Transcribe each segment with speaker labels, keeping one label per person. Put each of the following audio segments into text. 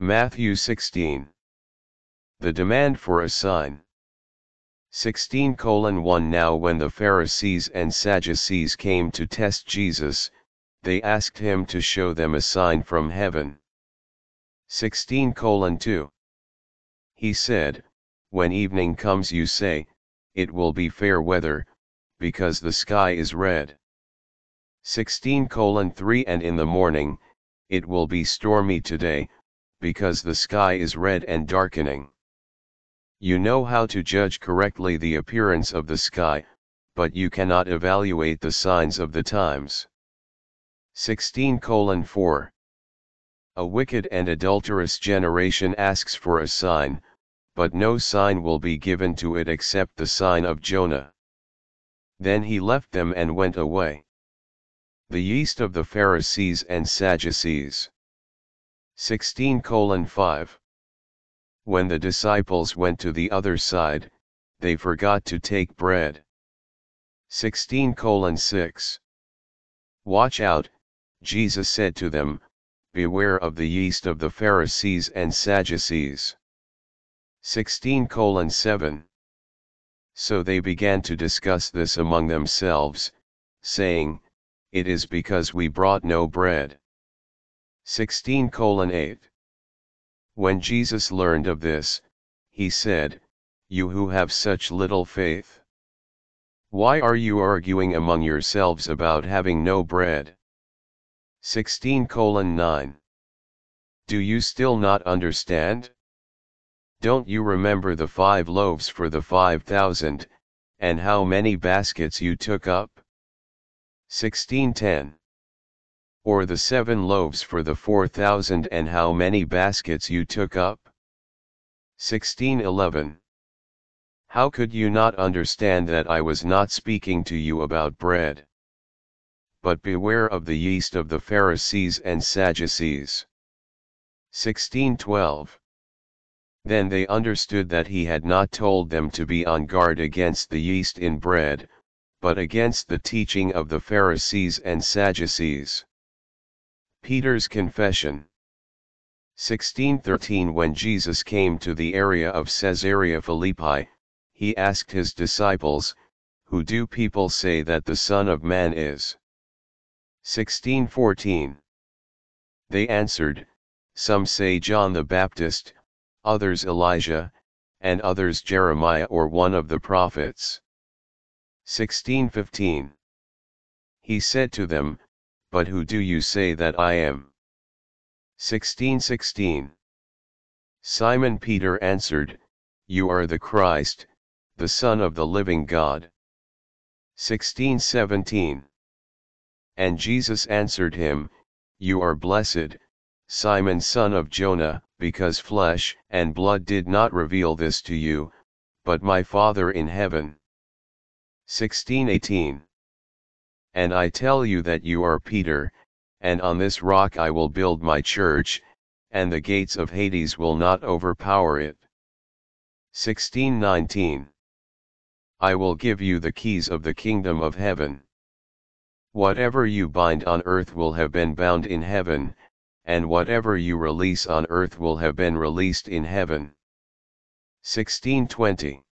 Speaker 1: Matthew 16. The demand for a sign. 16 1 Now when the Pharisees and Sadducees came to test Jesus, they asked him to show them a sign from heaven. 16 2 He said, When evening comes you say, It will be fair weather, because the sky is red. 16 3 And in the morning, it will be stormy today, because the sky is red and darkening. You know how to judge correctly the appearance of the sky, but you cannot evaluate the signs of the times. 16 4 A wicked and adulterous generation asks for a sign, but no sign will be given to it except the sign of Jonah. Then he left them and went away. The yeast of the Pharisees and Sadducees. 16 5 When the disciples went to the other side, they forgot to take bread. 16 6 Watch out, Jesus said to them, Beware of the yeast of the Pharisees and Sadducees. 16 7 So they began to discuss this among themselves, saying, It is because we brought no bread. 16 8. When Jesus learned of this, he said, You who have such little faith. Why are you arguing among yourselves about having no bread? 16 9. Do you still not understand? Don't you remember the five loaves for the five thousand, and how many baskets you took up? 1610 or the seven loaves for the four thousand and how many baskets you took up? 1611. How could you not understand that I was not speaking to you about bread? But beware of the yeast of the Pharisees and Sadducees. 1612. Then they understood that he had not told them to be on guard against the yeast in bread, but against the teaching of the Pharisees and Sadducees. Peter's Confession 1613 When Jesus came to the area of Caesarea Philippi, he asked his disciples, Who do people say that the Son of Man is? 1614 They answered, Some say John the Baptist, others Elijah, and others Jeremiah or one of the prophets. 1615 He said to them, but who do you say that I am? 1616. Simon Peter answered, You are the Christ, the Son of the living God. 1617. And Jesus answered him, You are blessed, Simon son of Jonah, because flesh and blood did not reveal this to you, but my Father in heaven. 1618. And I tell you that you are Peter, and on this rock I will build my church, and the gates of Hades will not overpower it. 1619. I will give you the keys of the kingdom of heaven. Whatever you bind on earth will have been bound in heaven, and whatever you release on earth will have been released in heaven. 1620.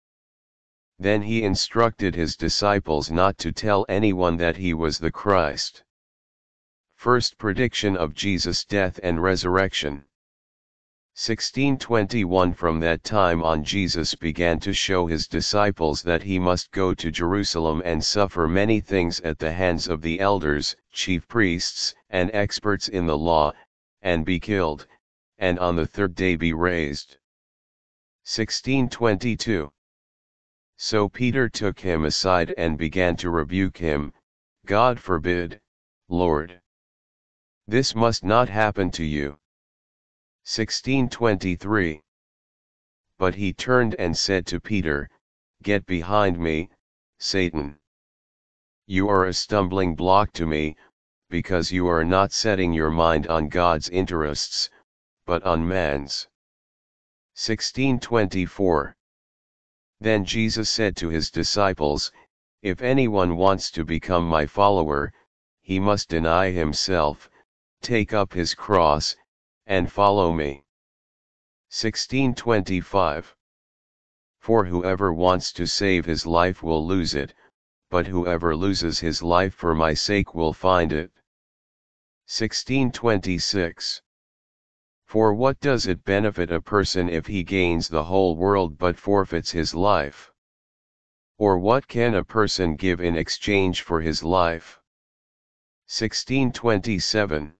Speaker 1: Then he instructed his disciples not to tell anyone that he was the Christ. First prediction of Jesus' death and resurrection. 1621 From that time on Jesus began to show his disciples that he must go to Jerusalem and suffer many things at the hands of the elders, chief priests, and experts in the law, and be killed, and on the third day be raised. 1622 so Peter took him aside and began to rebuke him, God forbid, Lord. This must not happen to you. 1623. But he turned and said to Peter, Get behind me, Satan. You are a stumbling block to me, because you are not setting your mind on God's interests, but on man's. 1624. Then Jesus said to his disciples, If anyone wants to become my follower, he must deny himself, take up his cross, and follow me. 1625. For whoever wants to save his life will lose it, but whoever loses his life for my sake will find it. 1626. For what does it benefit a person if he gains the whole world but forfeits his life? Or what can a person give in exchange for his life? 1627.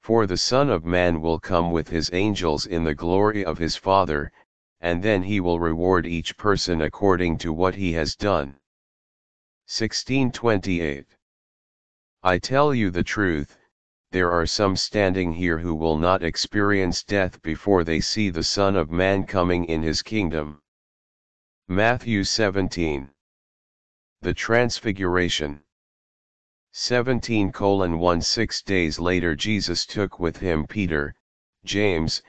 Speaker 1: For the Son of Man will come with his angels in the glory of his Father, and then he will reward each person according to what he has done. 1628. I tell you the truth, there are some standing here who will not experience death before they see the Son of Man coming in his kingdom. Matthew 17. The Transfiguration. 17 1 Six days later Jesus took with him Peter, James,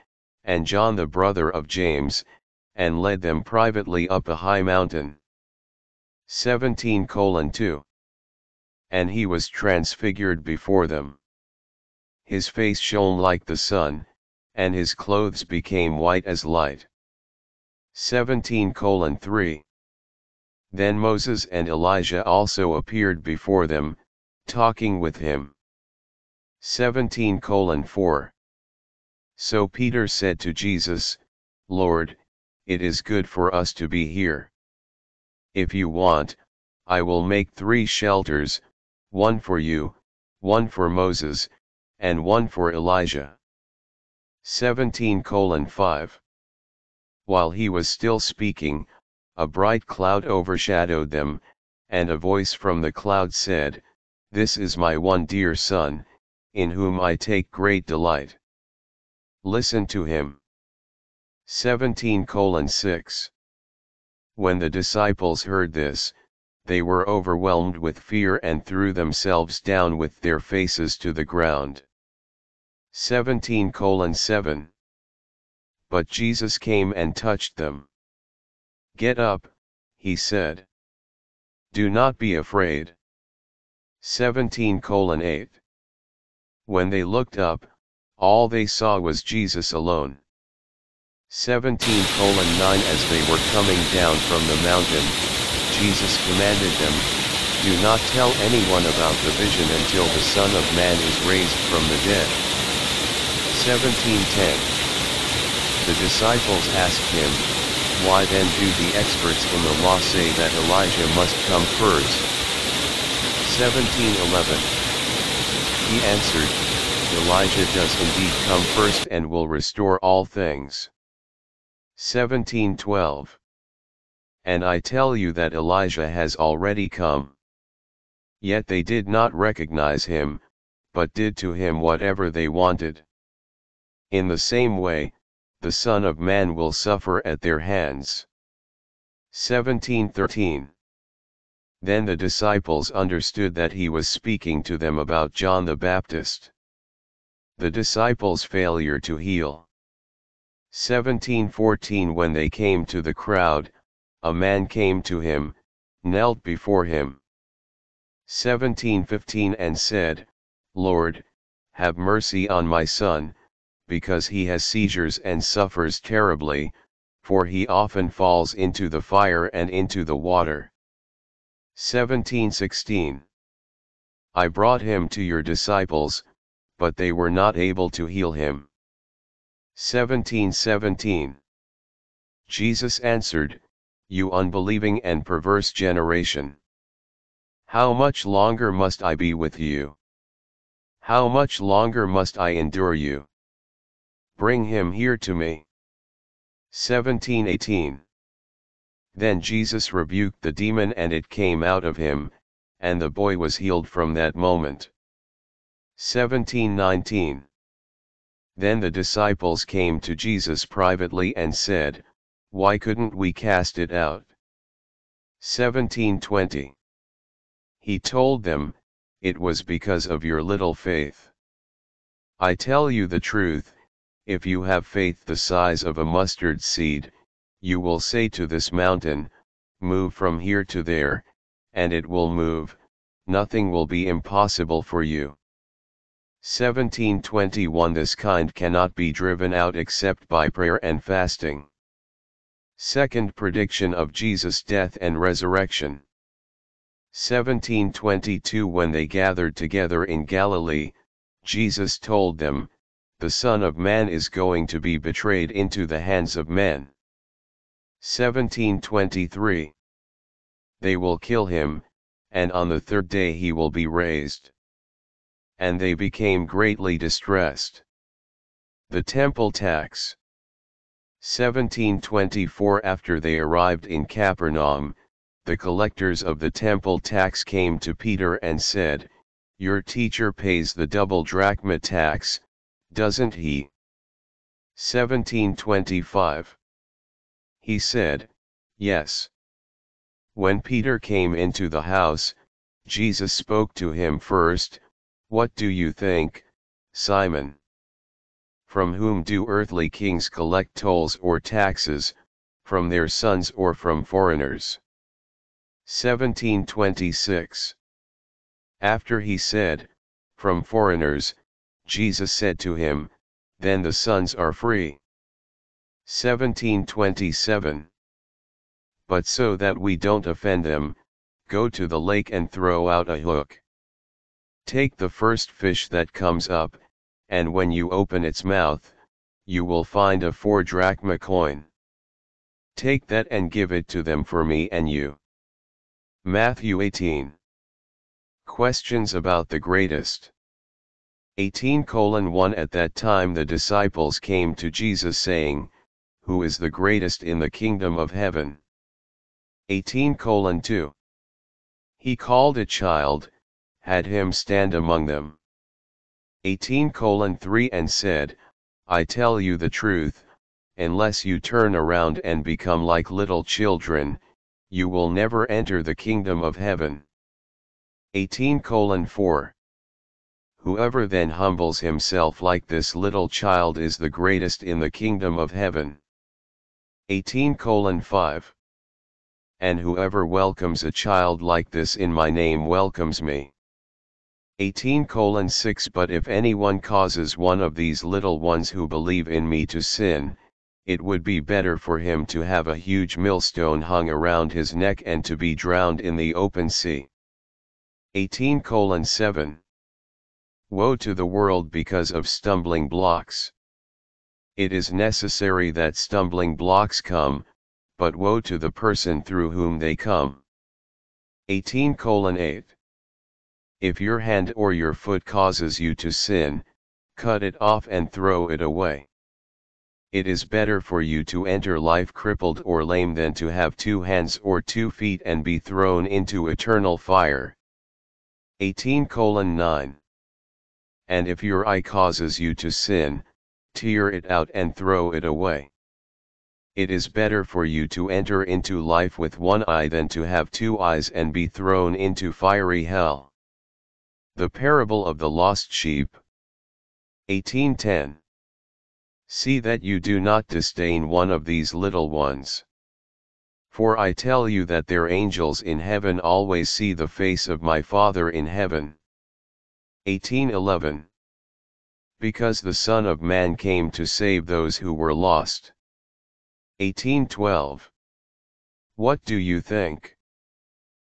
Speaker 1: and John the brother of James, and led them privately up a high mountain. 17 2 And he was transfigured before them. His face shone like the sun, and his clothes became white as light. 17 3 Then Moses and Elijah also appeared before them, talking with him. 17 4 So Peter said to Jesus, Lord, it is good for us to be here. If you want, I will make three shelters, one for you, one for Moses, and one for Elijah. 17 5 While he was still speaking, a bright cloud overshadowed them, and a voice from the cloud said, this is my one dear son, in whom I take great delight. Listen to him. 17 6 When the disciples heard this, they were overwhelmed with fear and threw themselves down with their faces to the ground. 17 7 But Jesus came and touched them. Get up, he said. Do not be afraid. 17 8. When they looked up, all they saw was Jesus alone. 17 9 As they were coming down from the mountain, Jesus commanded them, Do not tell anyone about the vision until the Son of Man is raised from the dead. 1710 The disciples asked him, Why then do the experts in the law say that Elijah must come first? 1711 He answered, Elijah does indeed come first and will restore all things. 1712 And I tell you that Elijah has already come. Yet they did not recognize him, but did to him whatever they wanted. In the same way, the Son of Man will suffer at their hands. 1713 then the disciples understood that he was speaking to them about John the Baptist. The disciples' failure to heal. 1714 When they came to the crowd, a man came to him, knelt before him. 1715 And said, Lord, have mercy on my son, because he has seizures and suffers terribly, for he often falls into the fire and into the water. 1716 I brought him to your disciples, but they were not able to heal him. 1717 Jesus answered, You unbelieving and perverse generation. How much longer must I be with you? How much longer must I endure you? Bring him here to me. 1718 then Jesus rebuked the demon and it came out of him, and the boy was healed from that moment. 1719 Then the disciples came to Jesus privately and said, Why couldn't we cast it out? 1720 He told them, It was because of your little faith. I tell you the truth, if you have faith the size of a mustard seed, you will say to this mountain, Move from here to there, and it will move, nothing will be impossible for you. 1721 This kind cannot be driven out except by prayer and fasting. Second prediction of Jesus' death and resurrection. 1722 When they gathered together in Galilee, Jesus told them, The Son of Man is going to be betrayed into the hands of men. 1723 They will kill him, and on the third day he will be raised. And they became greatly distressed. The temple tax. 1724 After they arrived in Capernaum, the collectors of the temple tax came to Peter and said, Your teacher pays the double drachma tax, doesn't he? 1725. He said, Yes. When Peter came into the house, Jesus spoke to him first, What do you think, Simon? From whom do earthly kings collect tolls or taxes, from their sons or from foreigners? 1726. After he said, From foreigners, Jesus said to him, Then the sons are free. 1727. But so that we don't offend them, go to the lake and throw out a hook. Take the first fish that comes up, and when you open its mouth, you will find a four drachma coin. Take that and give it to them for me and you. Matthew 18. Questions about the greatest. 18 1 At that time the disciples came to Jesus saying, Who is the greatest in the kingdom of heaven? 18 2. He called a child, had him stand among them. 18 3 And said, I tell you the truth, unless you turn around and become like little children, you will never enter the kingdom of heaven. 18 4. Whoever then humbles himself like this little child is the greatest in the kingdom of heaven. 18 5. And whoever welcomes a child like this in my name welcomes me. 18 6 But if anyone causes one of these little ones who believe in me to sin, it would be better for him to have a huge millstone hung around his neck and to be drowned in the open sea. 18 7. Woe to the world because of stumbling blocks. It is necessary that stumbling blocks come, but woe to the person through whom they come. 18 8. If your hand or your foot causes you to sin, cut it off and throw it away. It is better for you to enter life crippled or lame than to have two hands or two feet and be thrown into eternal fire. 18 9. And if your eye causes you to sin, tear it out and throw it away. It is better for you to enter into life with one eye than to have two eyes and be thrown into fiery hell. The Parable of the Lost Sheep 1810 See that you do not disdain one of these little ones. For I tell you that their angels in heaven always see the face of my Father in heaven. 1811. Because the Son of Man came to save those who were lost. 1812. What do you think?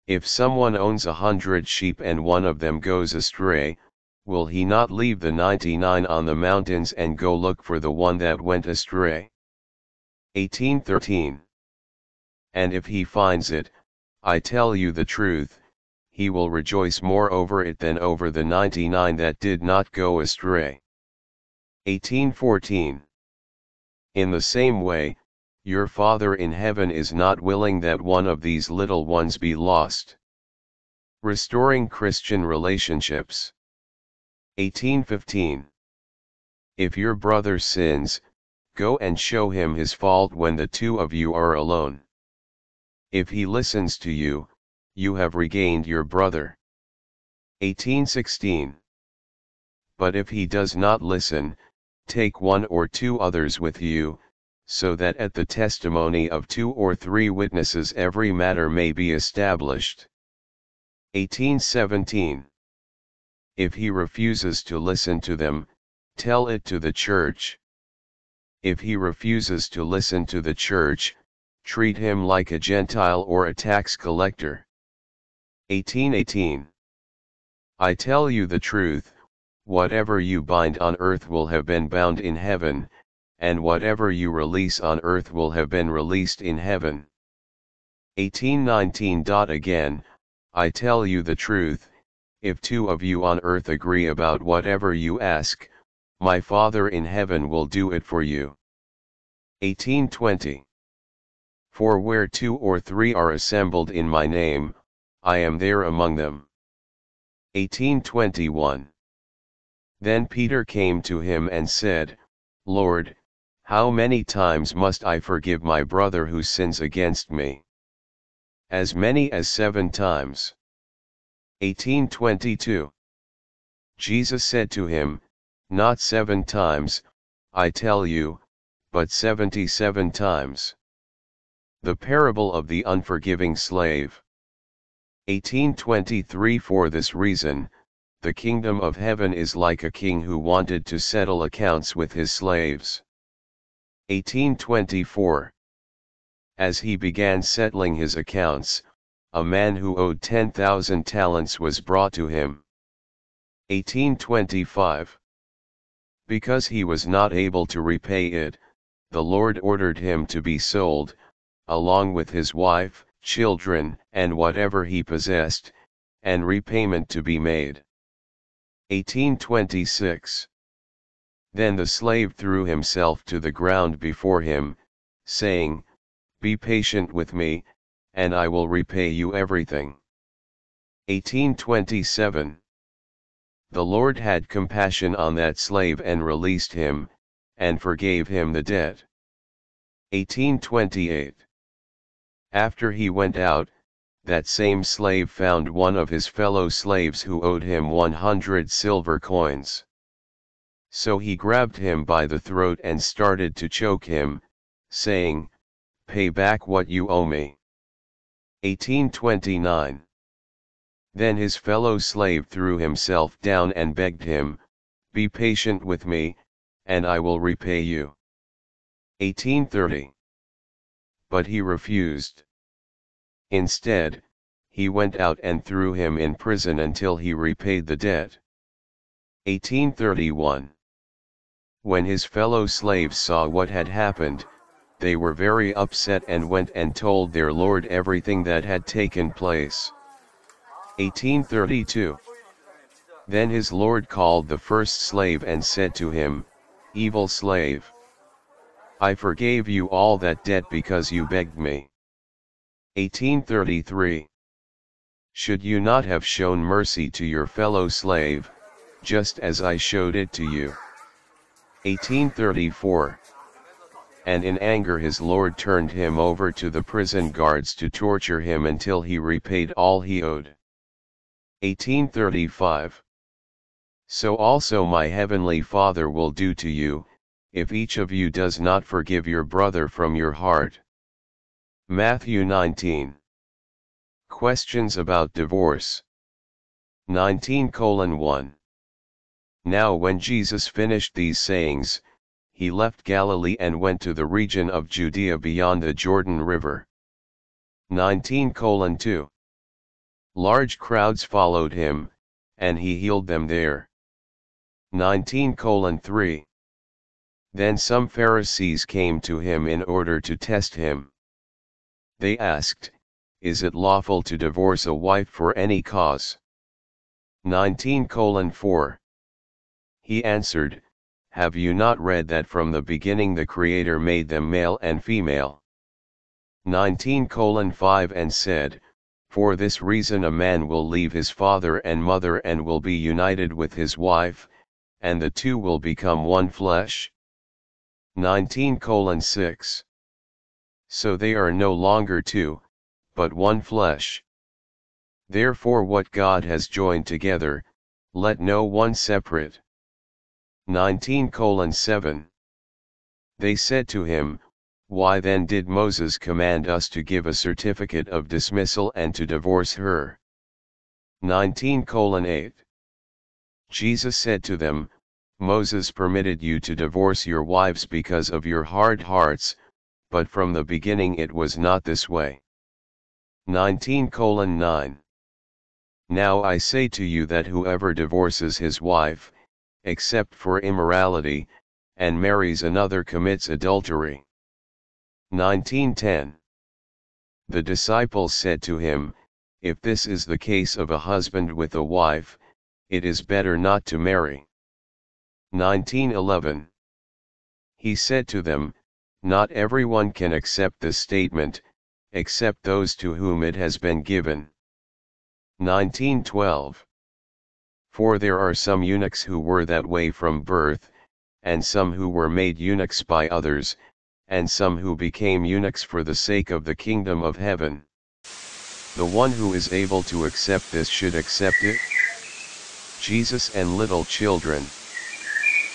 Speaker 1: If someone owns a hundred sheep and one of them goes astray, will he not leave the 99 on the mountains and go look for the one that went astray? 1813. And if he finds it, I tell you the truth, he will rejoice more over it than over the 99 that did not go astray. 1814. In the same way, your Father in heaven is not willing that one of these little ones be lost. Restoring Christian Relationships 1815. If your brother sins, go and show him his fault when the two of you are alone. If he listens to you, you have regained your brother. 1816. But if he does not listen, take one or two others with you, so that at the testimony of two or three witnesses every matter may be established. 1817. If he refuses to listen to them, tell it to the church. If he refuses to listen to the church, treat him like a Gentile or a tax collector. 1818. I tell you the truth, whatever you bind on earth will have been bound in heaven, and whatever you release on earth will have been released in heaven. 1819. Again, I tell you the truth, if two of you on earth agree about whatever you ask, my Father in heaven will do it for you. 1820. For where two or three are assembled in my name, I am there among them. 1821. Then Peter came to him and said, Lord, how many times must I forgive my brother who sins against me? As many as seven times. 1822. Jesus said to him, Not seven times, I tell you, but seventy-seven times. The parable of the unforgiving slave. 1823 For this reason, the kingdom of heaven is like a king who wanted to settle accounts with his slaves. 1824. As he began settling his accounts, a man who owed 10,000 talents was brought to him. 1825. Because he was not able to repay it, the Lord ordered him to be sold, along with his wife, children, and whatever he possessed, and repayment to be made. 1826. Then the slave threw himself to the ground before him, saying, Be patient with me, and I will repay you everything. 1827. The Lord had compassion on that slave and released him, and forgave him the debt. 1828. After he went out, that same slave found one of his fellow slaves who owed him 100 silver coins. So he grabbed him by the throat and started to choke him, saying, Pay back what you owe me. 1829. Then his fellow slave threw himself down and begged him, Be patient with me, and I will repay you. 1830. But he refused. Instead, he went out and threw him in prison until he repaid the debt. 1831. When his fellow slaves saw what had happened, they were very upset and went and told their lord everything that had taken place. 1832. Then his lord called the first slave and said to him, Evil slave! I forgave you all that debt because you begged me. 1833. Should you not have shown mercy to your fellow slave, just as I showed it to you? 1834 and in anger his lord turned him over to the prison guards to torture him until he repaid all he owed. 1835 So also my heavenly Father will do to you, if each of you does not forgive your brother from your heart. Matthew 19 Questions about divorce 19 1 Now when Jesus finished these sayings, he left Galilee and went to the region of Judea beyond the Jordan River. 19 2 Large crowds followed him, and he healed them there. 19 3 Then some Pharisees came to him in order to test him. They asked, Is it lawful to divorce a wife for any cause? 19 4 He answered, have you not read that from the beginning the Creator made them male and female? 19 5 and said, For this reason a man will leave his father and mother and will be united with his wife, and the two will become one flesh. 19 6 So they are no longer two, but one flesh. Therefore what God has joined together, let no one separate. 19 7. They said to him, Why then did Moses command us to give a certificate of dismissal and to divorce her? 19 8. Jesus said to them, Moses permitted you to divorce your wives because of your hard hearts, but from the beginning it was not this way. 19 9 Now I say to you that whoever divorces his wife, except for immorality, and marries another commits adultery. 1910 The disciples said to him, If this is the case of a husband with a wife, it is better not to marry. 1911 He said to them, Not everyone can accept this statement, except those to whom it has been given. 1912 For there are some eunuchs who were that way from birth, and some who were made eunuchs by others, and some who became eunuchs for the sake of the kingdom of heaven. The one who is able to accept this should accept it. Jesus and little children.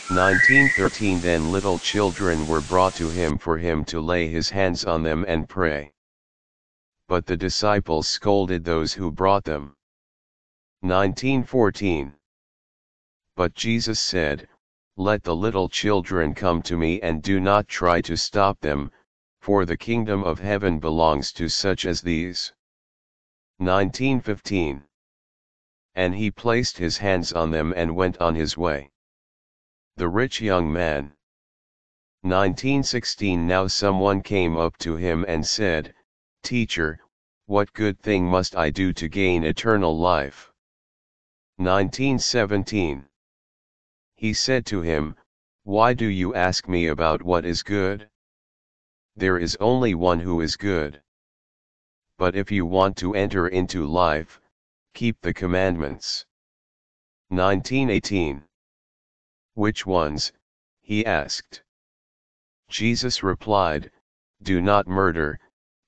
Speaker 1: 1913 Then little children were brought to him for him to lay his hands on them and pray. But the disciples scolded those who brought them. 1914 But Jesus said, Let the little children come to me and do not try to stop them, for the kingdom of heaven belongs to such as these. 1915 and he placed his hands on them and went on his way. The rich young man. 1916 Now someone came up to him and said, Teacher, what good thing must I do to gain eternal life? 1917 He said to him, Why do you ask me about what is good? There is only one who is good. But if you want to enter into life, keep the commandments. 1918 Which ones, he asked. Jesus replied, Do not murder,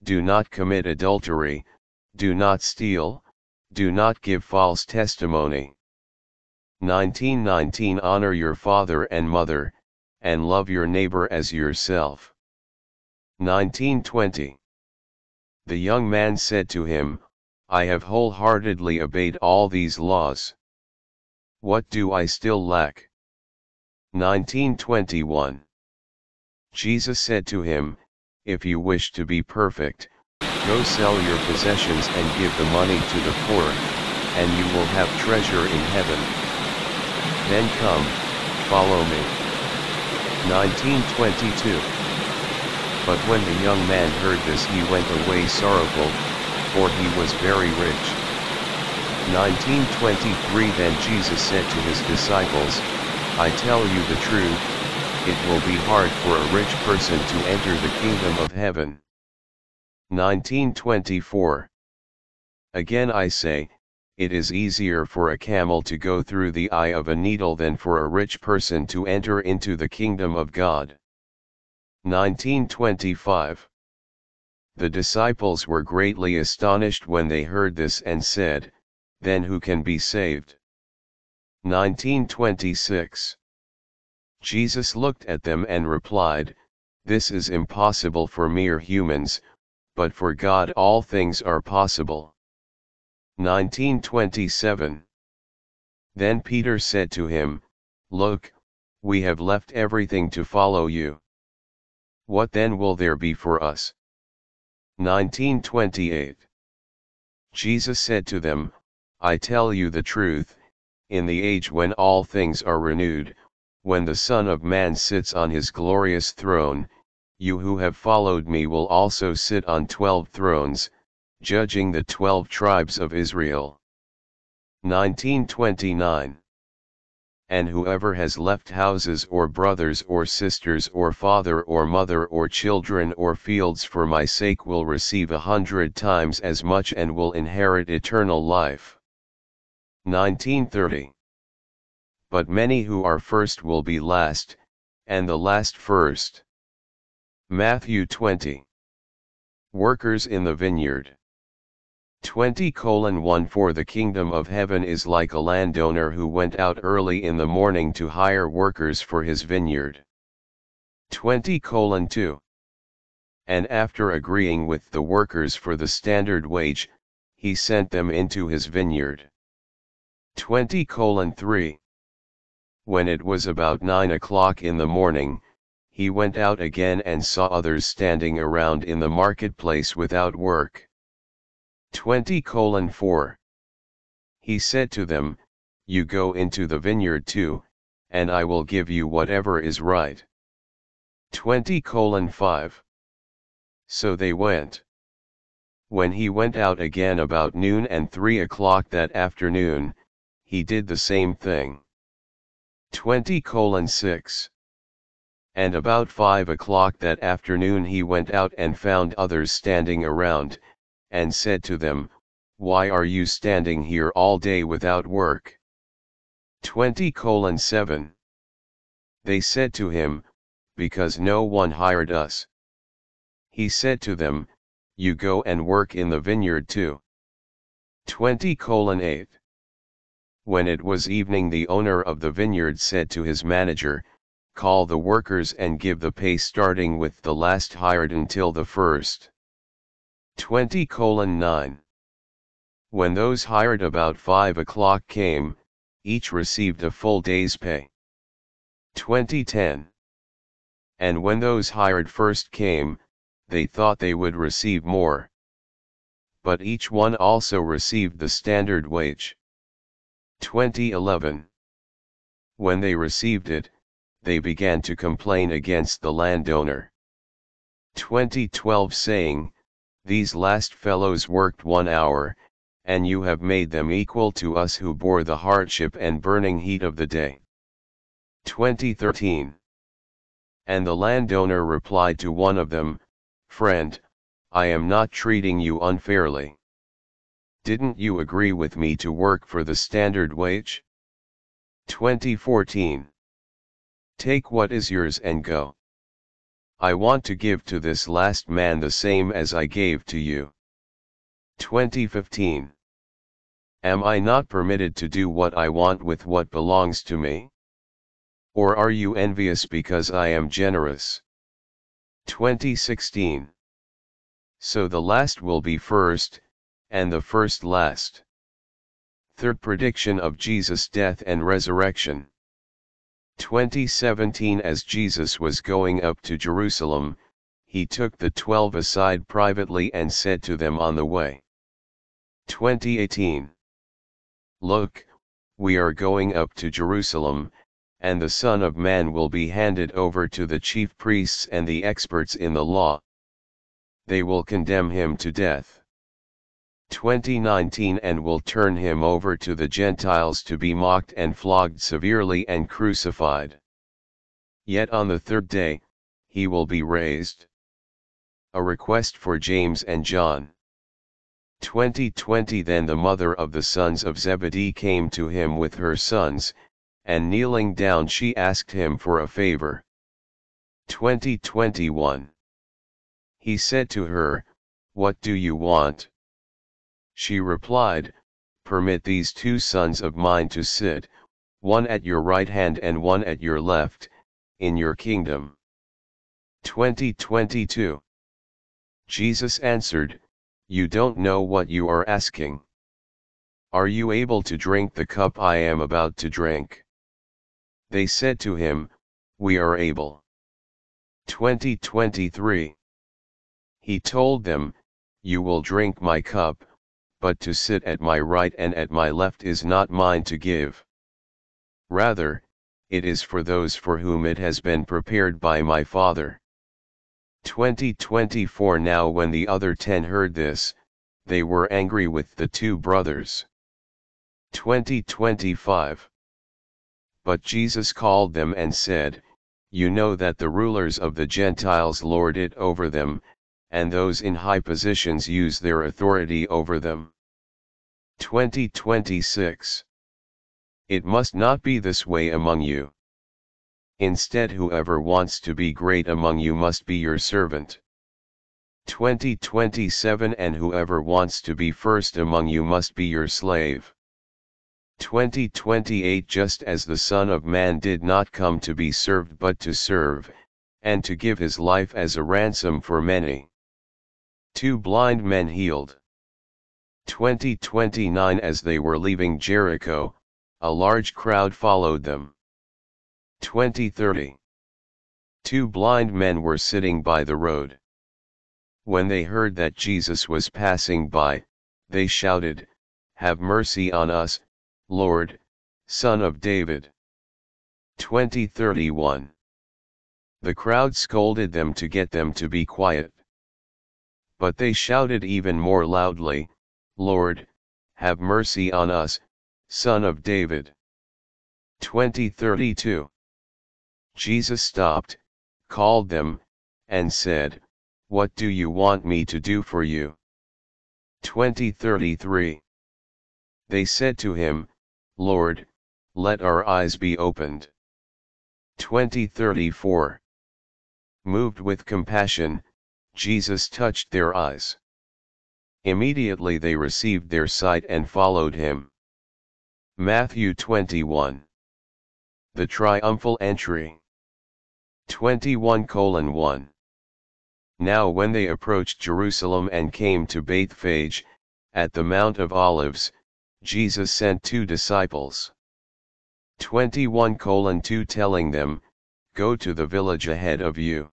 Speaker 1: do not commit adultery, do not steal, do not give false testimony. 1919 Honor your father and mother, and love your neighbor as yourself. 1920 The young man said to him, I have wholeheartedly obeyed all these laws. What do I still lack? 1921 Jesus said to him, If you wish to be perfect, go sell your possessions and give the money to the poor, and you will have treasure in heaven. Then come, follow me. 1922 But when the young man heard this he went away sorrowful, for he was very rich. 1923 Then Jesus said to his disciples, I tell you the truth, it will be hard for a rich person to enter the kingdom of heaven. 1924 Again I say, it is easier for a camel to go through the eye of a needle than for a rich person to enter into the kingdom of God. 1925 the disciples were greatly astonished when they heard this and said, Then who can be saved? 1926 Jesus looked at them and replied, This is impossible for mere humans, but for God all things are possible. 1927 Then Peter said to him, Look, we have left everything to follow you. What then will there be for us? 1928 Jesus said to them, I tell you the truth, in the age when all things are renewed, when the Son of Man sits on his glorious throne, you who have followed me will also sit on twelve thrones, judging the twelve tribes of Israel. 1929 and whoever has left houses or brothers or sisters or father or mother or children or fields for my sake will receive a hundred times as much and will inherit eternal life. 1930 But many who are first will be last, and the last first. Matthew 20 Workers in the vineyard 20 1 For the kingdom of heaven is like a landowner who went out early in the morning to hire workers for his vineyard. 20 2 And after agreeing with the workers for the standard wage, he sent them into his vineyard. 20 colon 3 When it was about nine o'clock in the morning, he went out again and saw others standing around in the marketplace without work. 20 colon 4. He said to them, You go into the vineyard too, and I will give you whatever is right. 20 colon 5. So they went. When he went out again about noon and three o'clock that afternoon, he did the same thing. 20 colon 6. And about five o'clock that afternoon he went out and found others standing around, and said to them, Why are you standing here all day without work? 20 colon 7. They said to him, Because no one hired us. He said to them, You go and work in the vineyard too. 20 colon 8. When it was evening the owner of the vineyard said to his manager, call the workers and give the pay starting with the last hired until the first. 20 colon 9. When those hired about 5 o'clock came, each received a full day's pay. 2010. And when those hired first came, they thought they would receive more. But each one also received the standard wage. 2011. When they received it, they began to complain against the landowner. 2012 saying, These last fellows worked one hour, and you have made them equal to us who bore the hardship and burning heat of the day. 2013 And the landowner replied to one of them, Friend, I am not treating you unfairly. Didn't you agree with me to work for the standard wage? 2014 Take what is yours and go. I want to give to this last man the same as I gave to you. 2015. Am I not permitted to do what I want with what belongs to me? Or are you envious because I am generous? 2016. So the last will be first, and the first last. Third prediction of Jesus' death and resurrection. 2017 As Jesus was going up to Jerusalem, he took the twelve aside privately and said to them on the way. 2018 Look, we are going up to Jerusalem, and the Son of Man will be handed over to the chief priests and the experts in the law. They will condemn him to death. 2019 and will turn him over to the Gentiles to be mocked and flogged severely and crucified. Yet on the third day, he will be raised. A request for James and John. 2020 Then the mother of the sons of Zebedee came to him with her sons, and kneeling down she asked him for a favor. 2021 He said to her, What do you want? She replied, Permit these two sons of mine to sit, one at your right hand and one at your left, in your kingdom. 2022 Jesus answered, You don't know what you are asking. Are you able to drink the cup I am about to drink? They said to him, We are able. 2023 He told them, You will drink my cup, but to sit at my right and at my left is not mine to give. Rather, it is for those for whom it has been prepared by my Father. 2024 Now when the other ten heard this, they were angry with the two brothers. 2025 But Jesus called them and said, You know that the rulers of the Gentiles lord it over them, and those in high positions use their authority over them. 2026 It must not be this way among you. Instead whoever wants to be great among you must be your servant. 2027 And whoever wants to be first among you must be your slave. 2028 Just as the Son of Man did not come to be served but to serve, and to give his life as a ransom for many. Two blind men healed. 2029 As they were leaving Jericho, a large crowd followed them. 2030. Two blind men were sitting by the road. When they heard that Jesus was passing by, they shouted, Have mercy on us, Lord, Son of David. 2031. The crowd scolded them to get them to be quiet. But they shouted even more loudly, Lord, have mercy on us, Son of David. 2032. Jesus stopped, called them, and said, What do you want me to do for you? 2033. They said to him, Lord, let our eyes be opened. 2034. Moved with compassion, Jesus touched their eyes. Immediately they received their sight and followed him. Matthew 21. The Triumphal Entry. 21 colon 1. Now when they approached Jerusalem and came to Bethphage, at the Mount of Olives, Jesus sent two disciples. 21 colon 2 telling them, Go to the village ahead of you.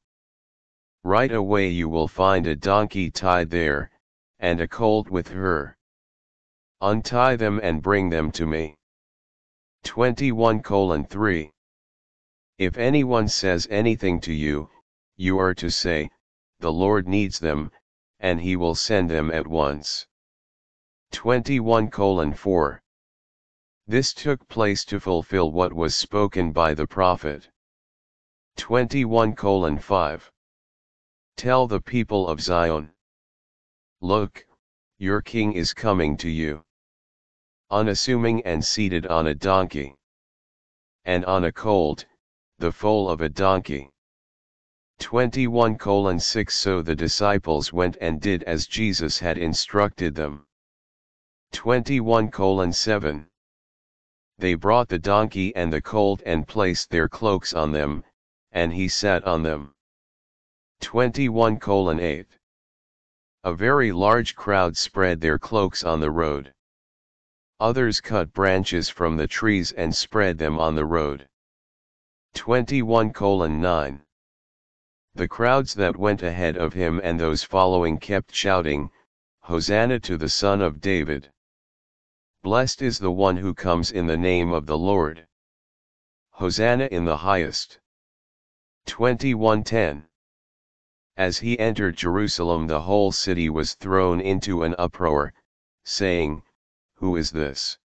Speaker 1: Right away you will find a donkey tied there, and a colt with her. Untie them and bring them to me. 21 3 If anyone says anything to you, you are to say, The Lord needs them, and he will send them at once. 21 4 This took place to fulfill what was spoken by the prophet. 21 5 Tell the people of Zion. Look, your king is coming to you. Unassuming and seated on a donkey. And on a colt, the foal of a donkey. 21 colon 6 So the disciples went and did as Jesus had instructed them. 21 colon 7 They brought the donkey and the colt and placed their cloaks on them, and he sat on them. 21 8. A very large crowd spread their cloaks on the road. Others cut branches from the trees and spread them on the road. 21 9. The crowds that went ahead of him and those following kept shouting, Hosanna to the Son of David. Blessed is the one who comes in the name of the Lord. Hosanna in the highest. 2110. As he entered Jerusalem the whole city was thrown into an uproar, saying, Who is this?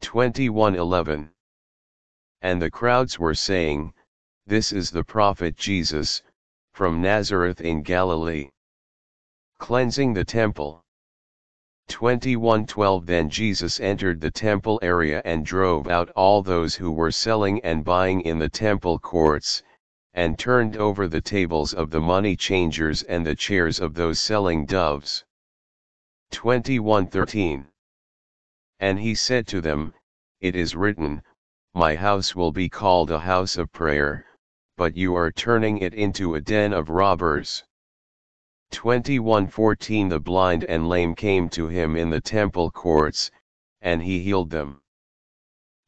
Speaker 1: 2111. And the crowds were saying, This is the prophet Jesus, from Nazareth in Galilee. Cleansing the temple. 2112 Then Jesus entered the temple area and drove out all those who were selling and buying in the temple courts, and turned over the tables of the money changers and the chairs of those selling doves. 2113 And he said to them, It is written, My house will be called a house of prayer, but you are turning it into a den of robbers. 2114 The blind and lame came to him in the temple courts, and he healed them.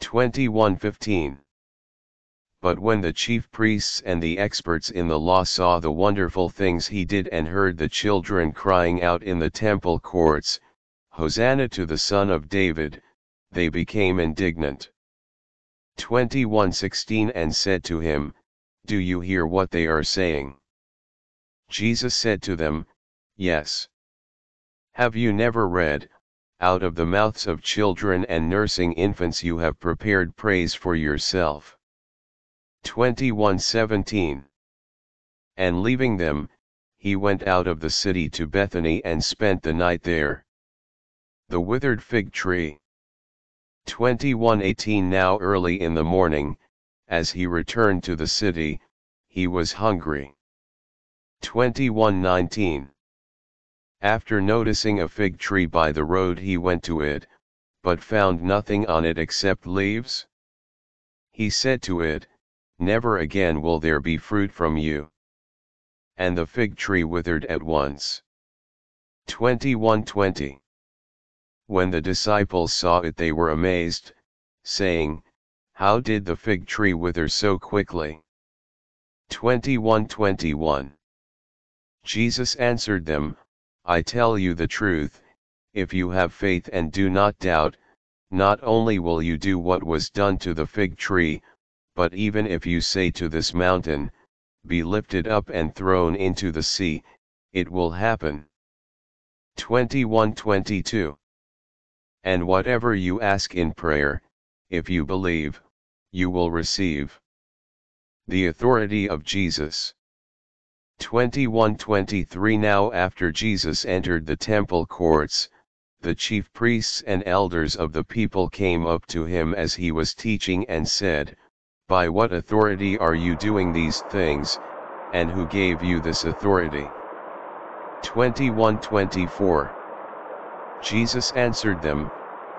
Speaker 1: 2115 but when the chief priests and the experts in the law saw the wonderful things he did and heard the children crying out in the temple courts, Hosanna to the Son of David, they became indignant. 21:16 And said to him, Do you hear what they are saying? Jesus said to them, Yes. Have you never read, Out of the mouths of children and nursing infants you have prepared praise for yourself? 21:17 And leaving them, he went out of the city to Bethany and spent the night there. The withered fig tree. 21:18 Now early in the morning, as he returned to the city, he was hungry. 21:19 After noticing a fig tree by the road he went to it, but found nothing on it except leaves. He said to it, Never again will there be fruit from you. And the fig tree withered at once. 2120. When the disciples saw it they were amazed, saying, How did the fig tree wither so quickly? 21-21 Jesus answered them, I tell you the truth, if you have faith and do not doubt, not only will you do what was done to the fig tree, but even if you say to this mountain, Be lifted up and thrown into the sea, it will happen. 21-22 And whatever you ask in prayer, if you believe, you will receive. The authority of Jesus. 21-23 Now after Jesus entered the temple courts, the chief priests and elders of the people came up to him as he was teaching and said, By what authority are you doing these things, and who gave you this authority? 21-24 Jesus answered them,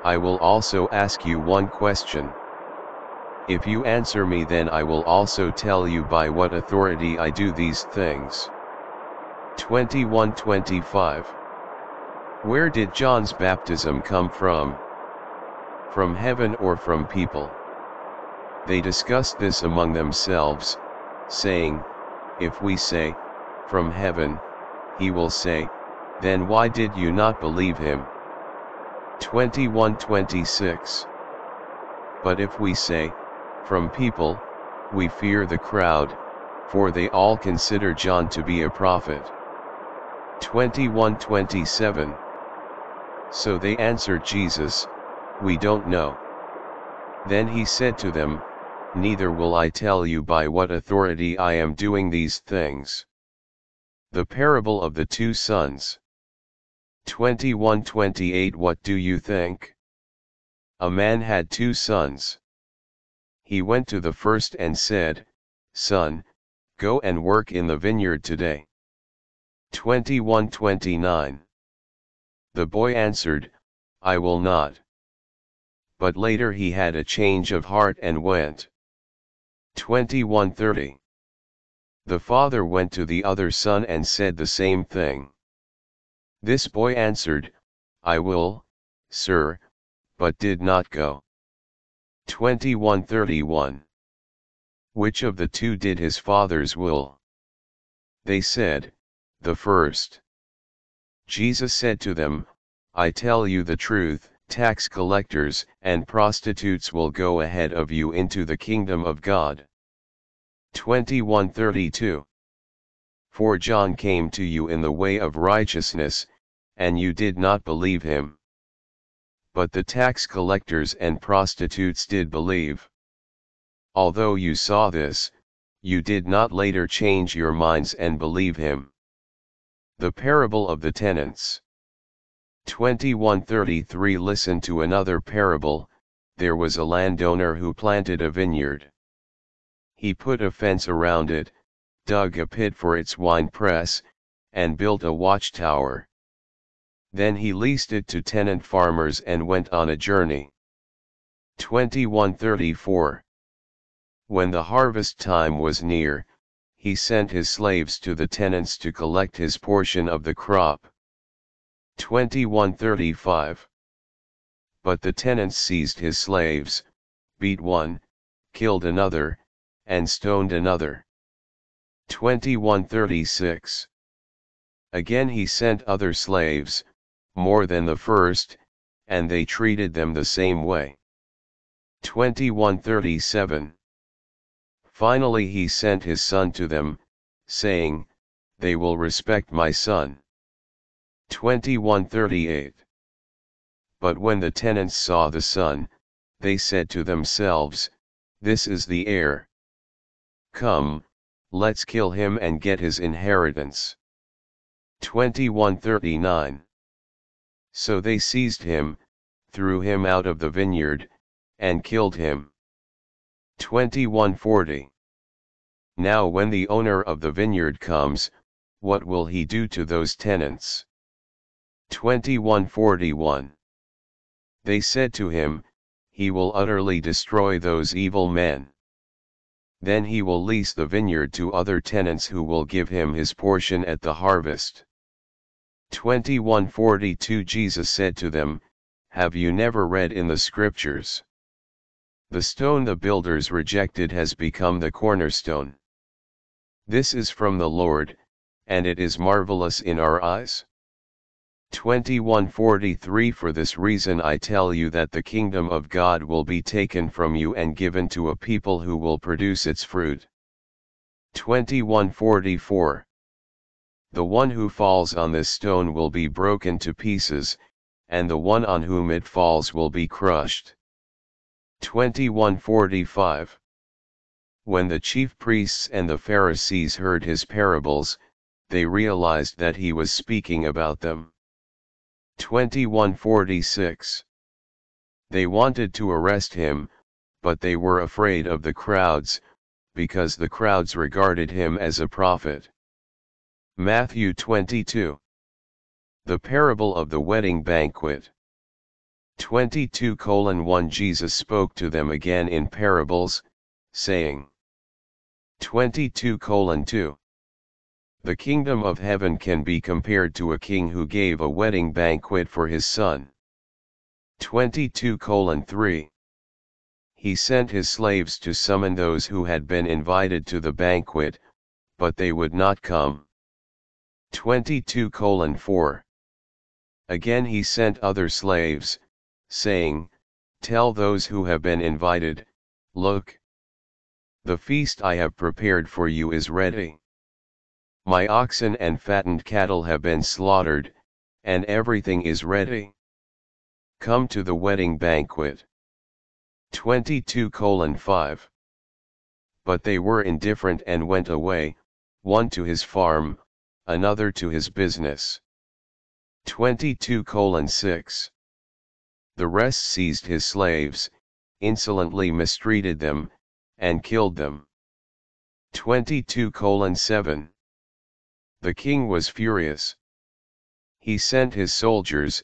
Speaker 1: I will also ask you one question. If you answer me then I will also tell you by what authority I do these things. 21-25 Where did John's baptism come from? From heaven or from people? They discussed this among themselves, saying, If we say, From heaven, he will say, Then why did you not believe him? 21-26 But if we say, From people, we fear the crowd, for they all consider John to be a prophet. 21-27 So they answered Jesus, We don't know. Then he said to them, Neither will I tell you by what authority I am doing these things. The parable of the two sons. 21-28 What do you think? A man had two sons. He went to the first and said, Son, go and work in the vineyard today. 21-29 The boy answered, I will not. But later he had a change of heart and went. 21-30 The father went to the other son and said the same thing. This boy answered, I will, sir, but did not go. 2131 Which of the two did his father's will? They said, The first. Jesus said to them, I tell you the truth, tax collectors and prostitutes will go ahead of you into the kingdom of God. 2132 For John came to you in the way of righteousness, and you did not believe him. But the tax collectors and prostitutes did believe. Although you saw this, you did not later change your minds and believe him. The parable of the tenants. 2133 Listen to another parable, there was a landowner who planted a vineyard. He put a fence around it, dug a pit for its wine press, and built a watchtower. Then he leased it to tenant farmers and went on a journey. 2134 When the harvest time was near, he sent his slaves to the tenants to collect his portion of the crop. 2135 But the tenants seized his slaves, beat one, killed another, and stoned another. 2136 Again he sent other slaves, more than the first, and they treated them the same way. 2137 Finally he sent his son to them, saying, They will respect my son. 2138 But when the tenants saw the son, they said to themselves, This is the heir. Come, let's kill him and get his inheritance. 2139 so they seized him, threw him out of the vineyard, and killed him. 2140. Now when the owner of the vineyard comes, what will he do to those tenants? 2141. They said to him, He will utterly destroy those evil men. Then he will lease the vineyard to other tenants who will give him his portion at the harvest. 2142 Jesus said to them, Have you never read in the scriptures? The stone the builders rejected has become the cornerstone. This is from the Lord, and it is marvelous in our eyes. 2143 For this reason I tell you that the kingdom of God will be taken from you and given to a people who will produce its fruit. 2144 The one who falls on this stone will be broken to pieces, and the one on whom it falls will be crushed. 2145 When the chief priests and the Pharisees heard his parables, they realized that he was speaking about them. 2146 They wanted to arrest him, but they were afraid of the crowds, because the crowds regarded him as a prophet. Matthew 22 The parable of the wedding banquet. 22 1 Jesus spoke to them again in parables, saying 22 2 The kingdom of heaven can be compared to a king who gave a wedding banquet for his son. 22 3 He sent his slaves to summon those who had been invited to the banquet, but they would not come. 22 4 Again he sent other slaves, saying, Tell those who have been invited, Look! The feast I have prepared for you is ready. My oxen and fattened cattle have been slaughtered, and everything is ready. Come to the wedding banquet. 22 5 But they were indifferent and went away, one to his farm, another to his business. 22 6 the rest seized his slaves, insolently mistreated them, and killed them. 22 7 The king was furious. He sent his soldiers,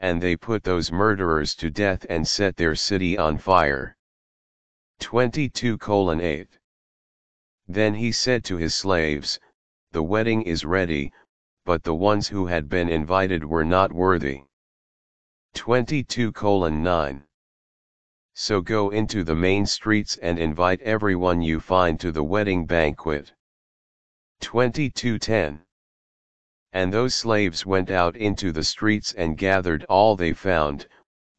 Speaker 1: and they put those murderers to death and set their city on fire. 22 8 Then he said to his slaves, The wedding is ready, but the ones who had been invited were not worthy. 22 9 So go into the main streets and invite everyone you find to the wedding banquet. 2210 And those slaves went out into the streets and gathered all they found,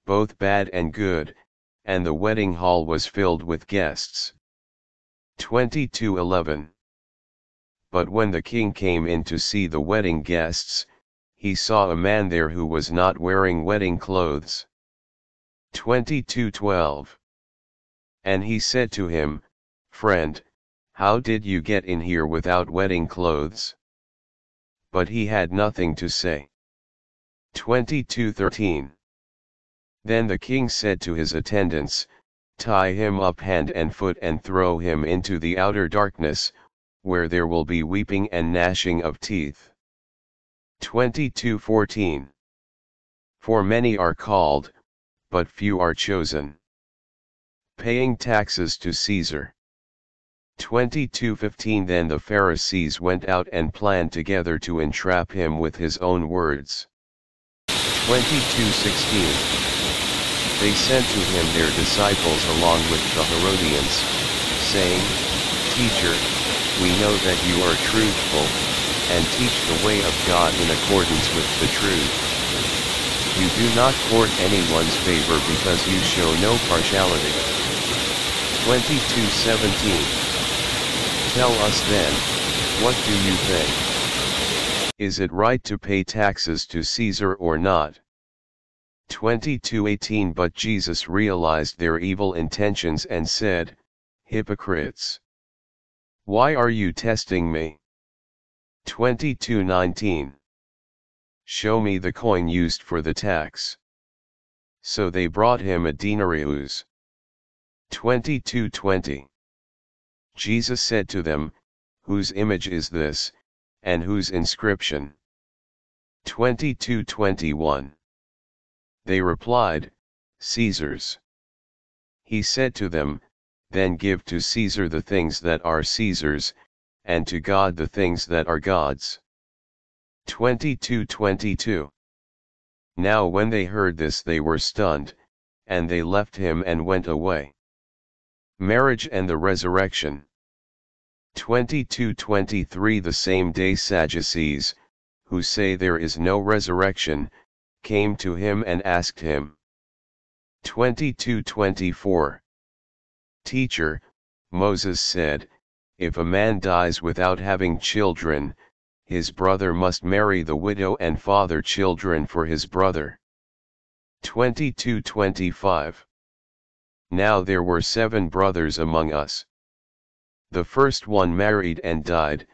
Speaker 1: both bad and good, and the wedding hall was filled with guests. 2211 But when the king came in to see the wedding guests, he saw a man there who was not wearing wedding clothes. 2212 And he said to him, Friend, how did you get in here without wedding clothes? But he had nothing to say. 2213 Then the king said to his attendants, Tie him up hand and foot and throw him into the outer darkness, where there will be weeping and gnashing of teeth. 22:14 For many are called, but few are chosen. Paying taxes to Caesar. 22:15 Then the Pharisees went out and planned together to entrap him with his own words. 22:16 They sent to him their disciples along with the Herodians, saying, Teacher, we know that you are truthful, and teach the way of God in accordance with the truth. You do not court anyone's favor because you show no partiality. 2217 Tell us then, what do you think? Is it right to pay taxes to Caesar or not? 2218 But Jesus realized their evil intentions and said, Hypocrites! Why are you testing me? 2219. Show me the coin used for the tax. So they brought him a denarius. 2220. Jesus said to them, Whose image is this, and whose inscription? 2221. They replied, Caesar's. He said to them, Then give to Caesar the things that are Caesar's, and to God the things that are God's. 22:22 Now when they heard this they were stunned, and they left him and went away. Marriage and the Resurrection 22-23 The same day Sadducees, who say there is no resurrection, came to him and asked him. 22-24 Teacher, Moses said, if a man dies without having children, his brother must marry the widow and father children for his brother. 22-25 Now there were seven brothers among us. The first one married and died,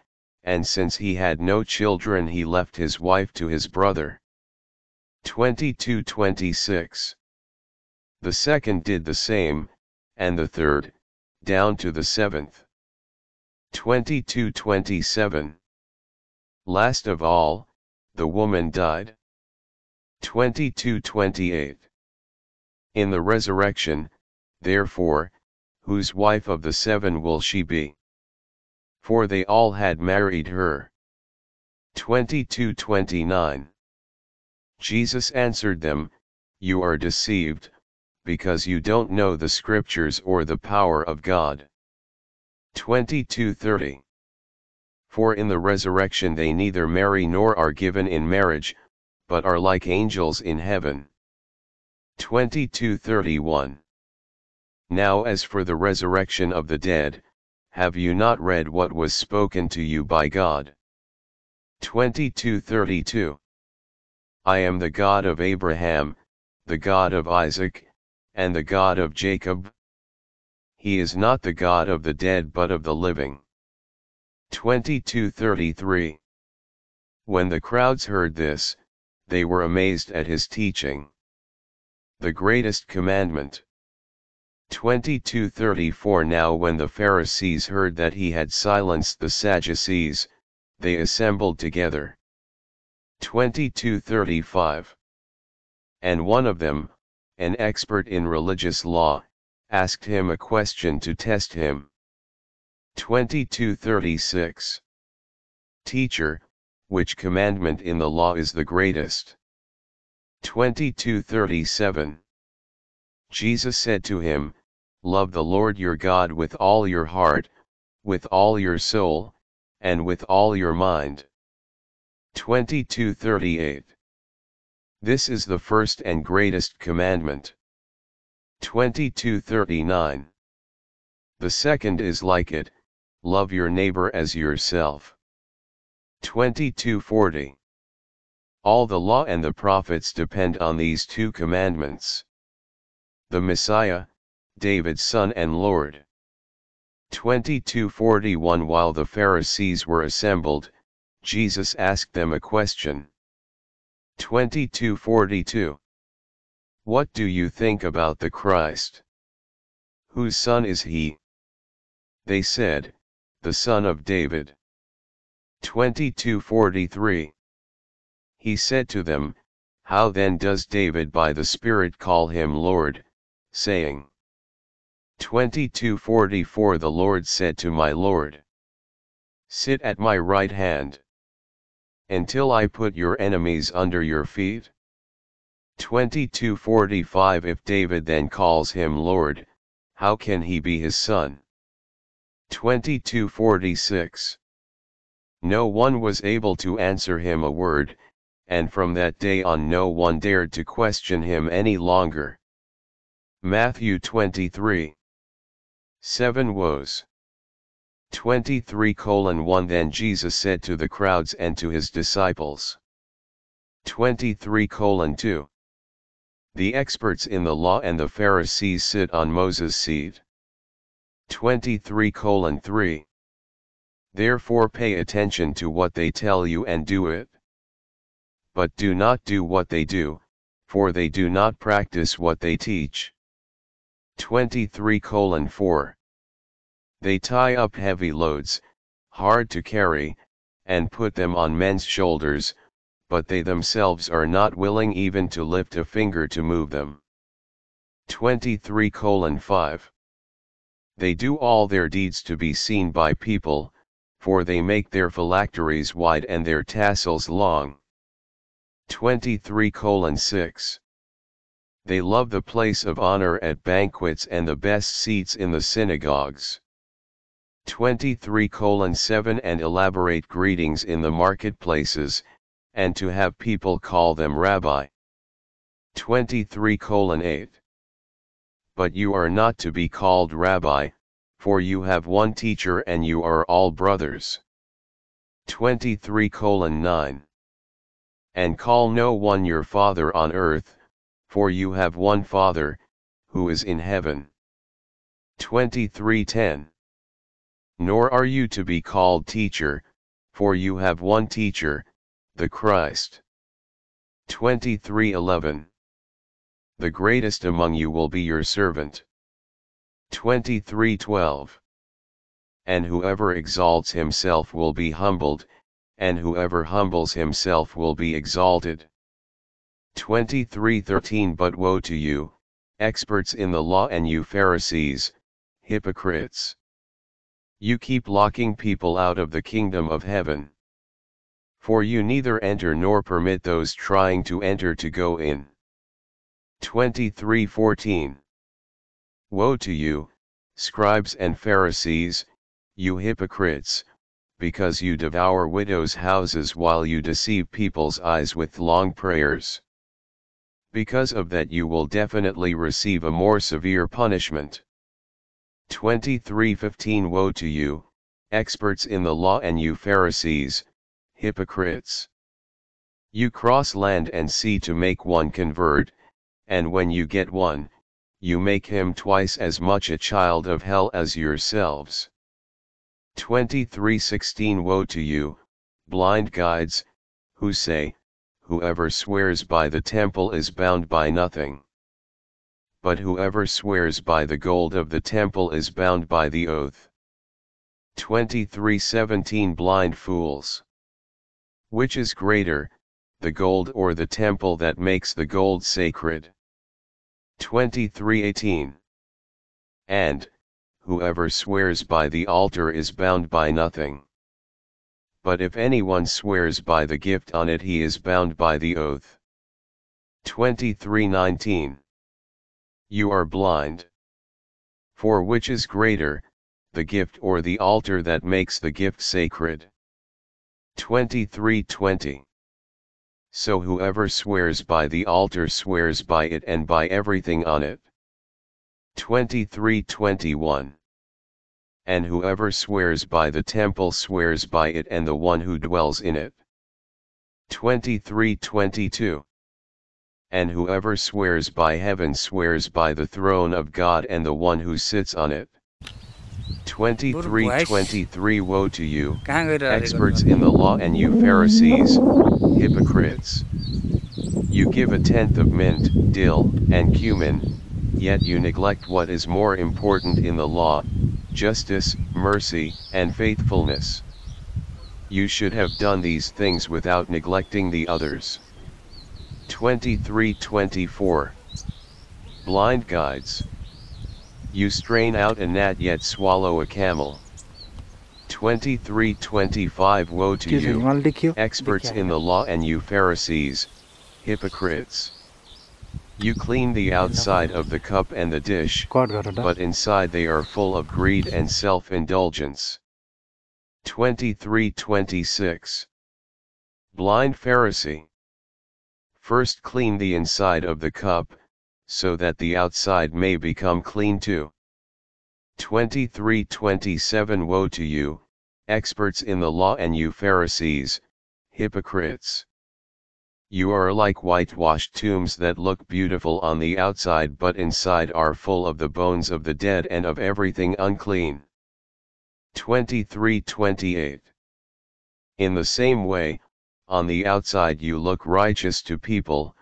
Speaker 1: and since he had no children he left his wife to his brother. 22-26 The second did the same, and the third, down to the seventh. 22-27 Last of all, the woman died. 22-28 In the resurrection, therefore, whose wife of the seven will she be? For they all had married her. 22-29 Jesus answered them, You are deceived, because you don't know the scriptures or the power of God. 22-30 For in the resurrection they neither marry nor are given in marriage, but are like angels in heaven. 22-31 Now as for the resurrection of the dead, have you not read what was spoken to you by God? 22-32 I am the God of Abraham, the God of Isaac, and the God of Jacob. He is not the God of the dead but of the living. 22:33 When the crowds heard this, they were amazed at his teaching. The greatest commandment. 22:34 Now when the Pharisees heard that he had silenced the Sadducees, they assembled together. 22:35 And one of them, an expert in religious law, asked him a question to test him. 2236 Teacher, which commandment in the law is the greatest? 2237 Jesus said to him, Love the Lord your God with all your heart, with all your soul, and with all your mind. 2238 This is the first and greatest commandment. 2239 The second is like it, love your neighbor as yourself. 2240 All the law and the prophets depend on these two commandments. The Messiah, David's son and Lord. 2241 While the Pharisees were assembled, Jesus asked them a question. 2242 What do you think about the Christ? Whose son is he? They said, The son of David. 2243 He said to them, How then does David by the Spirit call him Lord, saying, 2244 The Lord said to my Lord, Sit at my right hand until I put your enemies under your feet? 2245 If David then calls him Lord, how can he be his son? 2246 No one was able to answer him a word, and from that day on no one dared to question him any longer. Matthew 23 Seven Woes 23 colon 1 Then Jesus said to the crowds and to his disciples. 23 colon 2 The experts in the law and the Pharisees sit on Moses' seat. 23 colon 3 Therefore pay attention to what they tell you and do it. But do not do what they do, for they do not practice what they teach. 23 colon 4 they tie up heavy loads, hard to carry, and put them on men's shoulders, but they themselves are not willing even to lift a finger to move them. 23 5 They do all their deeds to be seen by people, for they make their phylacteries wide and their tassels long. 23 6 They love the place of honor at banquets and the best seats in the synagogues. 23 7 And elaborate greetings in the marketplaces, and to have people call them Rabbi. 23 8 But you are not to be called Rabbi, for you have one teacher and you are all brothers. 23 9 And call no one your father on earth, for you have one Father, who is in heaven. 23:10 Nor are you to be called teacher, for you have one teacher, the Christ. 23:11 The greatest among you will be your servant. 23:12 And whoever exalts himself will be humbled, and whoever humbles himself will be exalted. 23:13 But woe to you, experts in the law and you Pharisees, hypocrites! You keep locking people out of the kingdom of heaven. For you neither enter nor permit those trying to enter to go in. 23:14 Woe to you, scribes and Pharisees, you hypocrites, because you devour widows' houses while you deceive people's eyes with long prayers. Because of that you will definitely receive a more severe punishment. 23:15 Woe to you, experts in the law and you Pharisees, hypocrites! You cross land and sea to make one convert, and when you get one, you make him twice as much a child of hell as yourselves. 23:16 Woe to you, blind guides, who say, Whoever swears by the temple is bound by nothing. But whoever swears by the gold of the temple is bound by the oath. 23:17 Blind fools! Which is greater, the gold or the temple that makes the gold sacred? 23:18 And, whoever swears by the altar is bound by nothing. But if anyone swears by the gift on it he is bound by the oath. 23:19 You are blind. For which is greater, the gift or the altar that makes the gift sacred? 23:20 so whoever swears by the altar swears by it and by everything on it. 23:21 And whoever swears by the temple swears by it and the one who dwells in it. 23:22 And whoever swears by heaven swears by the throne of God and the one who sits on it. 23:23 Woe to you, experts in the law and you Pharisees, hypocrites! You give a tenth of mint, dill, and cumin, yet you neglect what is more important in the law, justice, mercy, and faithfulness. You should have done these things without neglecting the others. 23:24 Blind guides you strain out a gnat yet swallow a camel. 23-25 Woe to you, experts in the law and you Pharisees, hypocrites! You clean the outside of the cup and the dish, but inside they are full of greed and self-indulgence. 23-26 Blind Pharisee! First clean the inside of the cup, so that the outside may become clean too. 23:27 Woe to you, experts in the law and you Pharisees, hypocrites! You are like whitewashed tombs that look beautiful on the outside but inside are full of the bones of the dead and of everything unclean. 23:28 In the same way, on the outside you look righteous to people,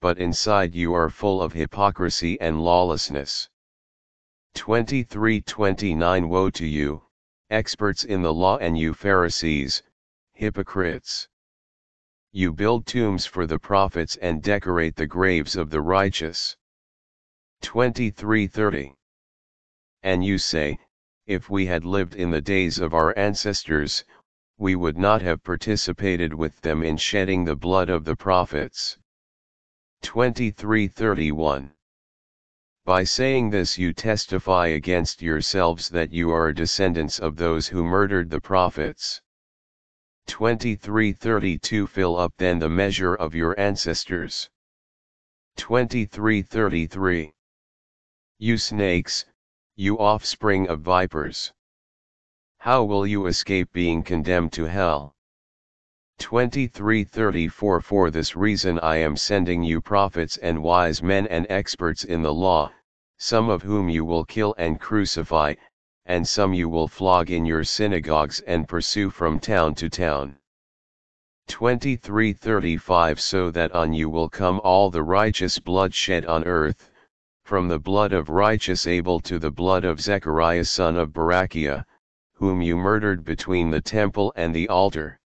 Speaker 1: but inside you are full of hypocrisy and lawlessness. 23:29 Woe to you, experts in the law and you Pharisees, hypocrites! You build tombs for the prophets and decorate the graves of the righteous. 23:30 And you say, if we had lived in the days of our ancestors, we would not have participated with them in shedding the blood of the prophets. 2331. By saying this you testify against yourselves that you are descendants of those who murdered the prophets. 2332 Fill up then the measure of your ancestors. 2333. You snakes, you offspring of vipers. How will you escape being condemned to hell? 2334 For this reason I am sending you prophets and wise men and experts in the law, some of whom you will kill and crucify, and some you will flog in your synagogues and pursue from town to town. 2335 So that on you will come all the righteous blood shed on earth, from the blood of righteous Abel to the blood of Zechariah son of Barachiah, whom you murdered between the temple and the altar.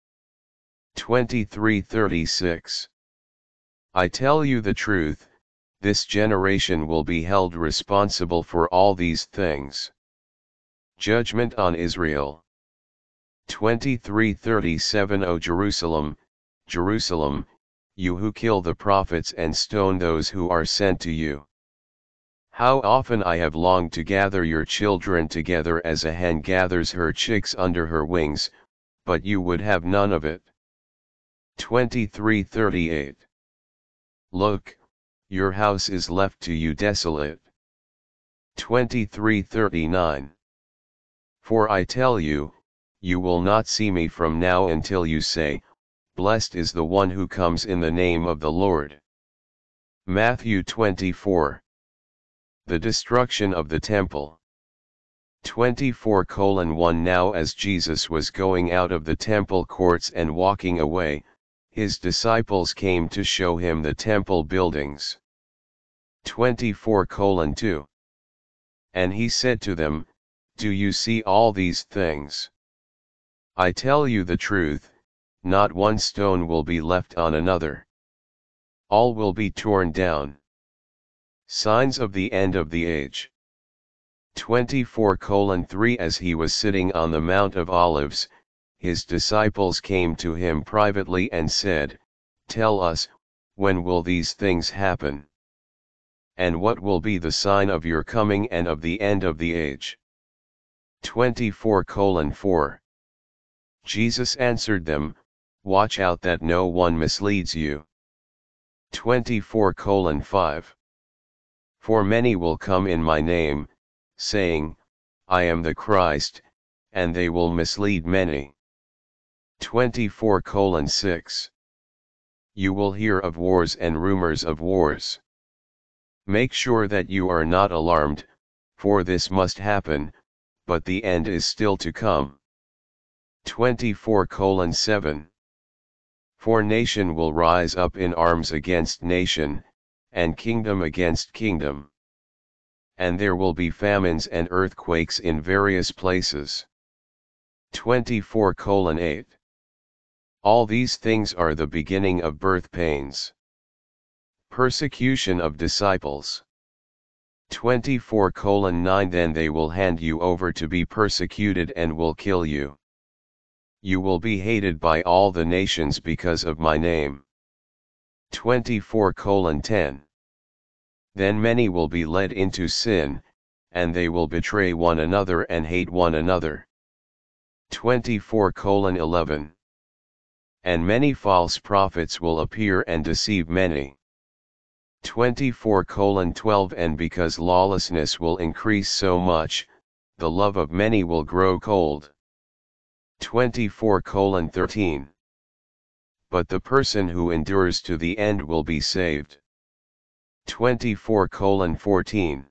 Speaker 1: 2336 I tell you the truth, this generation will be held responsible for all these things. Judgment on Israel 2337 O Jerusalem, Jerusalem, you who kill the prophets and stone those who are sent to you. How often I have longed to gather your children together as a hen gathers her chicks under her wings, but you would have none of it. 2338 Look, your house is left to you desolate. 2339 For I tell you, you will not see me from now until you say, Blessed is the one who comes in the name of the Lord. Matthew 24 the destruction of the temple. 24 1 Now as Jesus was going out of the temple courts and walking away, his disciples came to show him the temple buildings. 24 2 And he said to them, Do you see all these things? I tell you the truth, not one stone will be left on another. All will be torn down. Signs of the End of the Age 24 3 As he was sitting on the Mount of Olives, his disciples came to him privately and said, Tell us, when will these things happen? And what will be the sign of your coming and of the end of the age? 24 4 Jesus answered them, Watch out that no one misleads you. 24 5 for many will come in my name, saying, I am the Christ, and they will mislead many. 24 6 You will hear of wars and rumors of wars. Make sure that you are not alarmed, for this must happen, but the end is still to come. 24 7 For nation will rise up in arms against nation, and kingdom against kingdom. And there will be famines and earthquakes in various places. 24 8. All these things are the beginning of birth pains. Persecution of disciples. 24 9 Then they will hand you over to be persecuted and will kill you. You will be hated by all the nations because of my name. 24 10. Then many will be led into sin, and they will betray one another and hate one another. 24 11. And many false prophets will appear and deceive many. 24 12 And because lawlessness will increase so much, the love of many will grow cold. 24 13 but the person who endures to the end will be saved. 24 14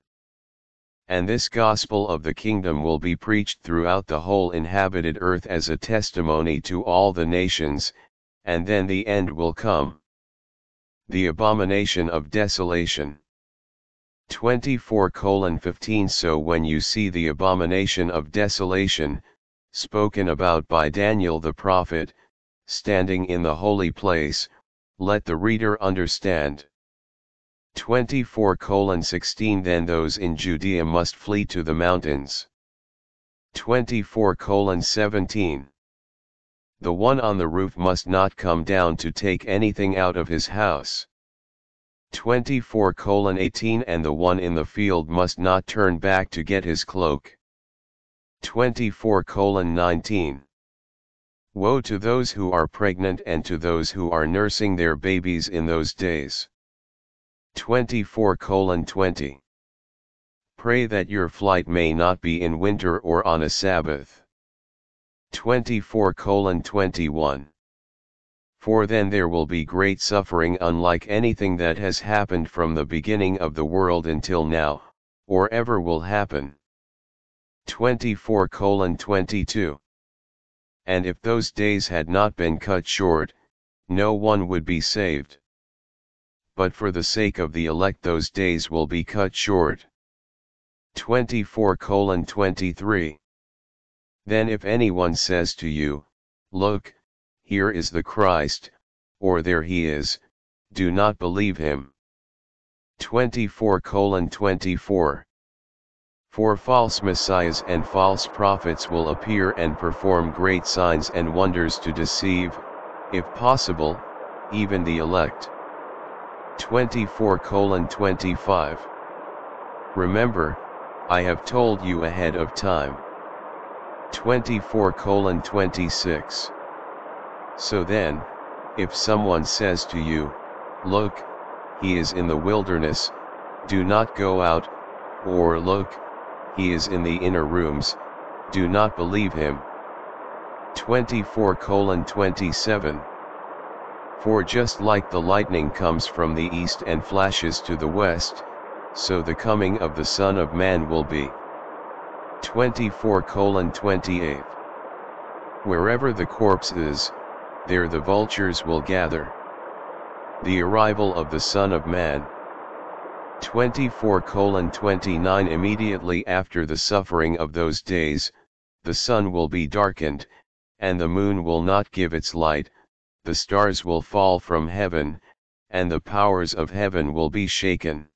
Speaker 1: And this gospel of the kingdom will be preached throughout the whole inhabited earth as a testimony to all the nations, and then the end will come. The abomination of desolation. 24 15 So when you see the abomination of desolation, spoken about by Daniel the prophet, standing in the holy place, let the reader understand. 24 16 Then those in Judea must flee to the mountains. 24 17 The one on the roof must not come down to take anything out of his house. 24 colon 18 and the one in the field must not turn back to get his cloak. 24 colon 19. Woe to those who are pregnant and to those who are nursing their babies in those days. 24 colon 20. Pray that your flight may not be in winter or on a Sabbath. 24 colon 21 for then there will be great suffering unlike anything that has happened from the beginning of the world until now, or ever will happen. 24 22 And if those days had not been cut short, no one would be saved. But for the sake of the elect those days will be cut short. 24 23 Then if anyone says to you, Look, here is the Christ, or there he is, do not believe him. 24 24 For false messiahs and false prophets will appear and perform great signs and wonders to deceive, if possible, even the elect. 24 colon 25 Remember, I have told you ahead of time. 24 colon 26 so then, if someone says to you, Look, he is in the wilderness, do not go out, or look, he is in the inner rooms, do not believe him. 24 colon 27 For just like the lightning comes from the east and flashes to the west, so the coming of the Son of Man will be. 24 28 Wherever the corpse is, there the vultures will gather. The arrival of the Son of Man. 24 29 Immediately after the suffering of those days, the sun will be darkened, and the moon will not give its light, the stars will fall from heaven, and the powers of heaven will be shaken.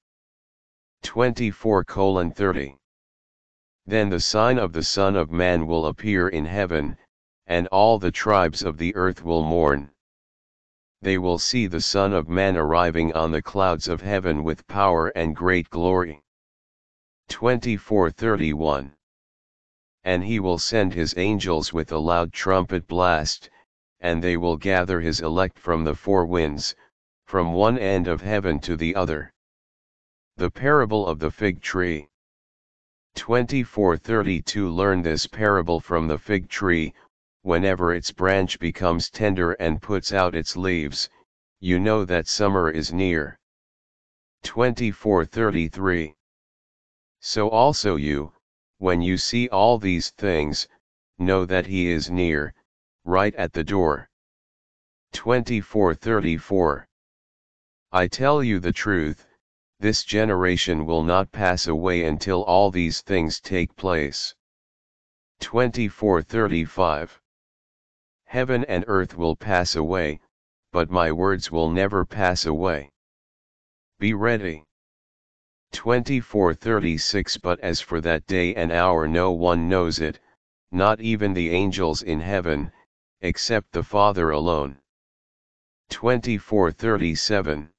Speaker 1: 24 30 Then the sign of the Son of Man will appear in heaven, and all the tribes of the earth will mourn. They will see the Son of Man arriving on the clouds of heaven with power and great glory. 24:31 And he will send his angels with a loud trumpet blast, and they will gather his elect from the four winds, from one end of heaven to the other. The parable of the fig tree. 24:32 Learn this parable from the fig tree, whenever its branch becomes tender and puts out its leaves, you know that summer is near. 2433 So also you, when you see all these things, know that he is near, right at the door. 2434 I tell you the truth, this generation will not pass away until all these things take place. 2435 Heaven and earth will pass away, but my words will never pass away. Be ready. 2436 But as for that day and hour no one knows it, not even the angels in heaven, except the Father alone. 2437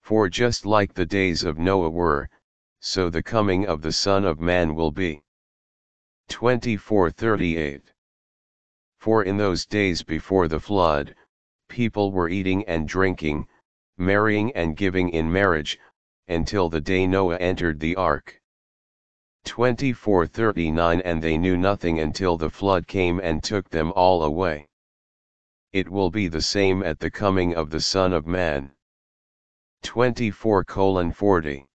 Speaker 1: For just like the days of Noah were, so the coming of the Son of Man will be. 2438 for in those days before the flood, people were eating and drinking, marrying and giving in marriage, until the day Noah entered the ark. 2439 And they knew nothing until the flood came and took them all away. It will be the same at the coming of the Son of Man. 24 40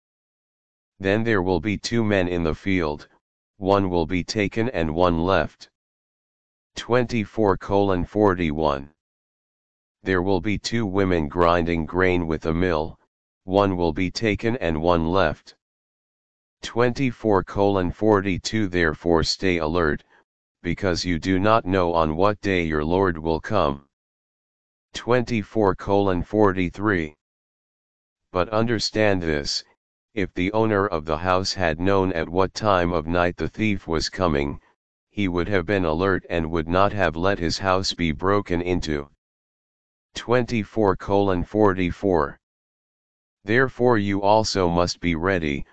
Speaker 1: Then there will be two men in the field, one will be taken and one left. 24 41 There will be two women grinding grain with a mill, one will be taken and one left. 24 42 Therefore stay alert, because you do not know on what day your Lord will come. 24 43 But understand this, if the owner of the house had known at what time of night the thief was coming, he would have been alert and would not have let his house be broken into. 24 44 Therefore you also must be ready,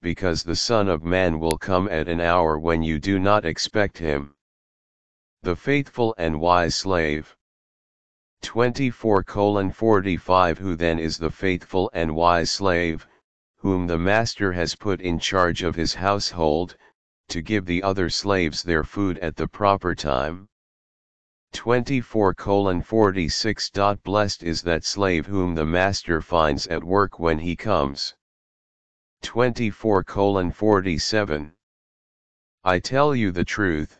Speaker 1: because the Son of Man will come at an hour when you do not expect him. The faithful and wise slave. 24 45 Who then is the faithful and wise slave, whom the master has put in charge of his household, to give the other slaves their food at the proper time? 24 46 Blessed is that slave whom the master finds at work when he comes. 24 47 I tell you the truth,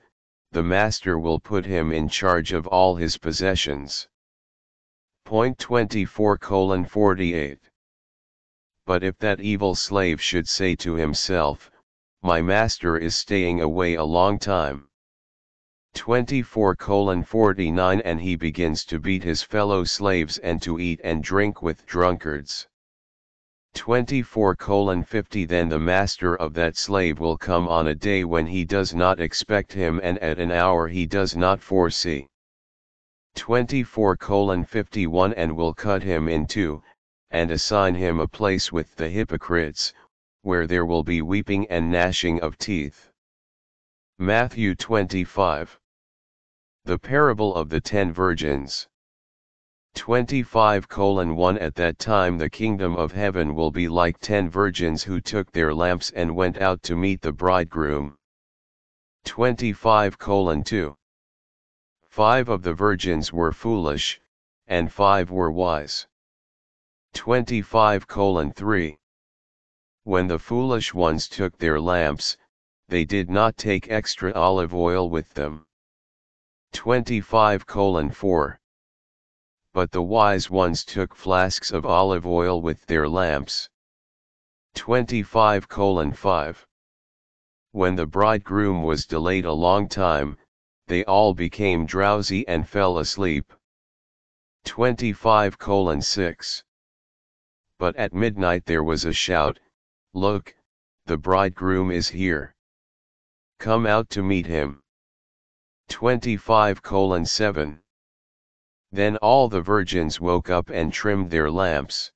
Speaker 1: the master will put him in charge of all his possessions. Point 24 48 But if that evil slave should say to himself, My master is staying away a long time 24 49 and he begins to beat his fellow slaves and to eat and drink with drunkards. 24 50 Then the master of that slave will come on a day when he does not expect him and at an hour he does not foresee. 24 51 And will cut him in two, and assign him a place with the hypocrites, where there will be weeping and gnashing of teeth. Matthew 25 the parable of the ten virgins. 25 1 At that time the kingdom of heaven will be like ten virgins who took their lamps and went out to meet the bridegroom. 25 2 Five of the virgins were foolish, and five were wise. 25 3 When the foolish ones took their lamps, they did not take extra olive oil with them. 25 4. But the wise ones took flasks of olive oil with their lamps. 25 5. When the bridegroom was delayed a long time, they all became drowsy and fell asleep. 25 6. But at midnight there was a shout, Look, the bridegroom is here. Come out to meet him. 25 7. Then all the virgins woke up and trimmed their lamps.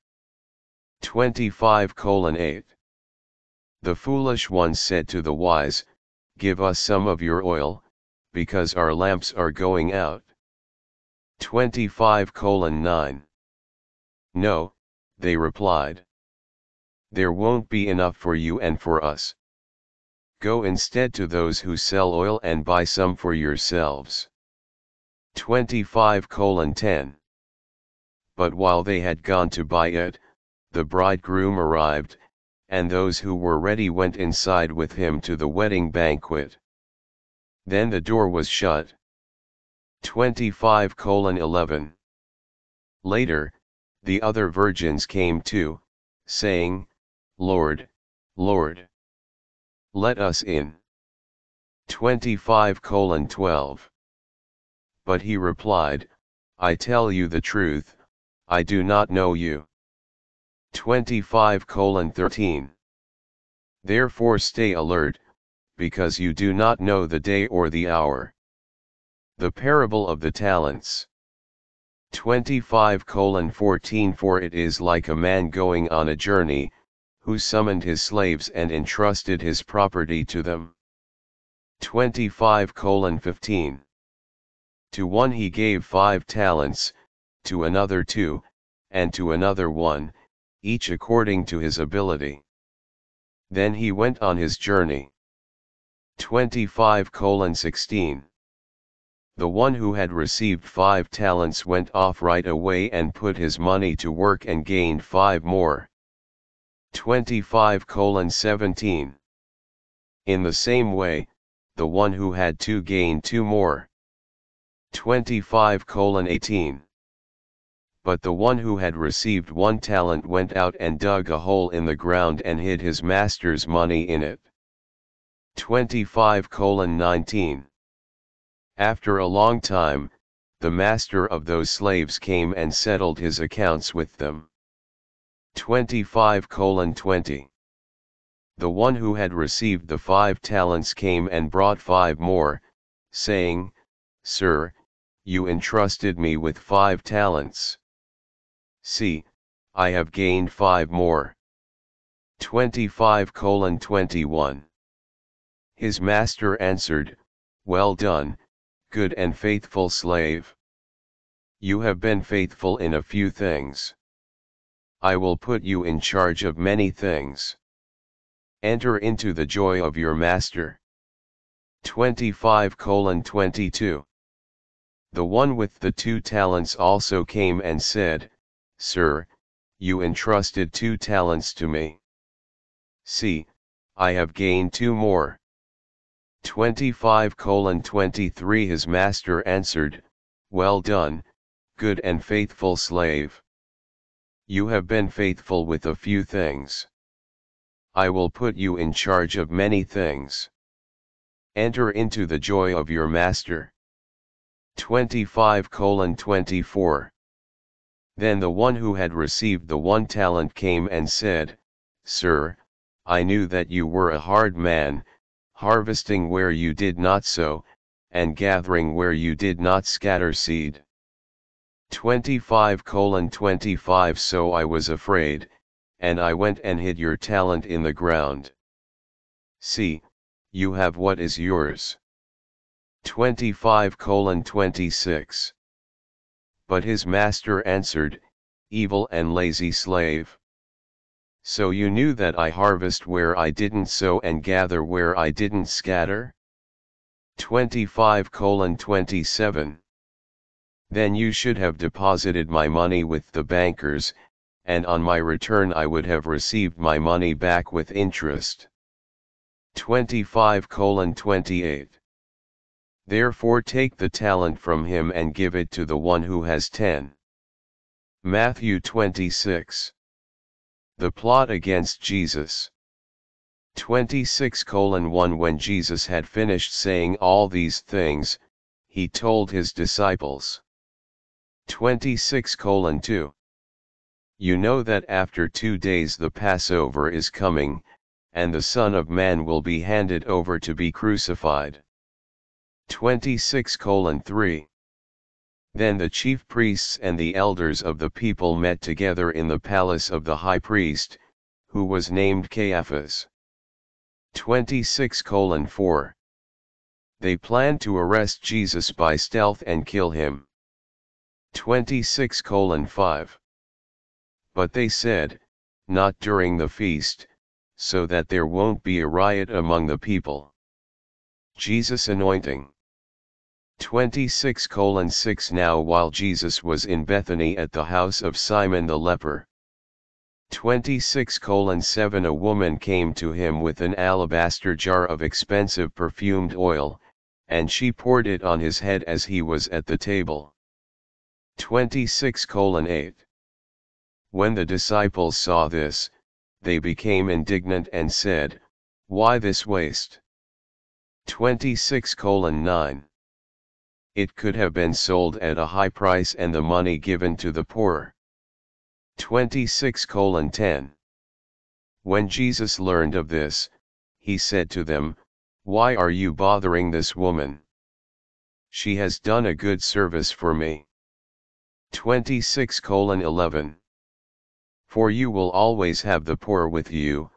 Speaker 1: 25 8. The foolish ones said to the wise, Give us some of your oil, because our lamps are going out. 25 9. No, they replied. There won't be enough for you and for us. Go instead to those who sell oil and buy some for yourselves. 25 10. But while they had gone to buy it, the bridegroom arrived, and those who were ready went inside with him to the wedding banquet. Then the door was shut. 25 11. Later, the other virgins came too, saying, Lord, Lord. Let us in. 25 12. But he replied, I tell you the truth, I do not know you. 25 13. Therefore stay alert, because you do not know the day or the hour. The parable of the talents. 25 14 For it is like a man going on a journey, who summoned his slaves and entrusted his property to them. 25 15. To one he gave five talents, to another two, and to another one, each according to his ability. Then he went on his journey. 25 16. The one who had received five talents went off right away and put his money to work and gained five more. 25 17. In the same way, the one who had two gained two more. 25 18. But the one who had received one talent went out and dug a hole in the ground and hid his master's money in it. 25 19. After a long time, the master of those slaves came and settled his accounts with them. 25 20. The one who had received the five talents came and brought five more, saying, Sir, you entrusted me with five talents. See, I have gained five more. 25 colon 21. His master answered, Well done, good and faithful slave. You have been faithful in a few things. I will put you in charge of many things. Enter into the joy of your master. 25 colon 22. The one with the two talents also came and said, Sir, you entrusted two talents to me. See, I have gained two more. 25 colon 23 His master answered, Well done, good and faithful slave. You have been faithful with a few things. I will put you in charge of many things. Enter into the joy of your master. 25 colon 24. Then the one who had received the one talent came and said, Sir, I knew that you were a hard man, harvesting where you did not sow, and gathering where you did not scatter seed. 25 colon 25 So I was afraid, and I went and hid your talent in the ground. See, you have what is yours. 25 26. But his master answered, Evil and lazy slave. So you knew that I harvest where I didn't sow and gather where I didn't scatter? 25 27. Then you should have deposited my money with the bankers, and on my return I would have received my money back with interest. 25 28. Therefore take the talent from him and give it to the one who has ten. Matthew 26. The plot against Jesus. 26 1 When Jesus had finished saying all these things, he told his disciples. 26 2. You know that after two days the Passover is coming, and the Son of Man will be handed over to be crucified. 26 3. Then the chief priests and the elders of the people met together in the palace of the high priest, who was named Caiaphas. 26 4. They planned to arrest Jesus by stealth and kill him. 26 5. But they said, Not during the feast, so that there won't be a riot among the people. Jesus anointing. 26 6 Now while Jesus was in Bethany at the house of Simon the leper. 26 7 A woman came to him with an alabaster jar of expensive perfumed oil, and she poured it on his head as he was at the table. 26 8 when the disciples saw this, they became indignant and said, Why this waste? 26 9. It could have been sold at a high price and the money given to the poor. 26 10. When Jesus learned of this, he said to them, Why are you bothering this woman? She has done a good service for me. 26 11. For you will always have the poor with you,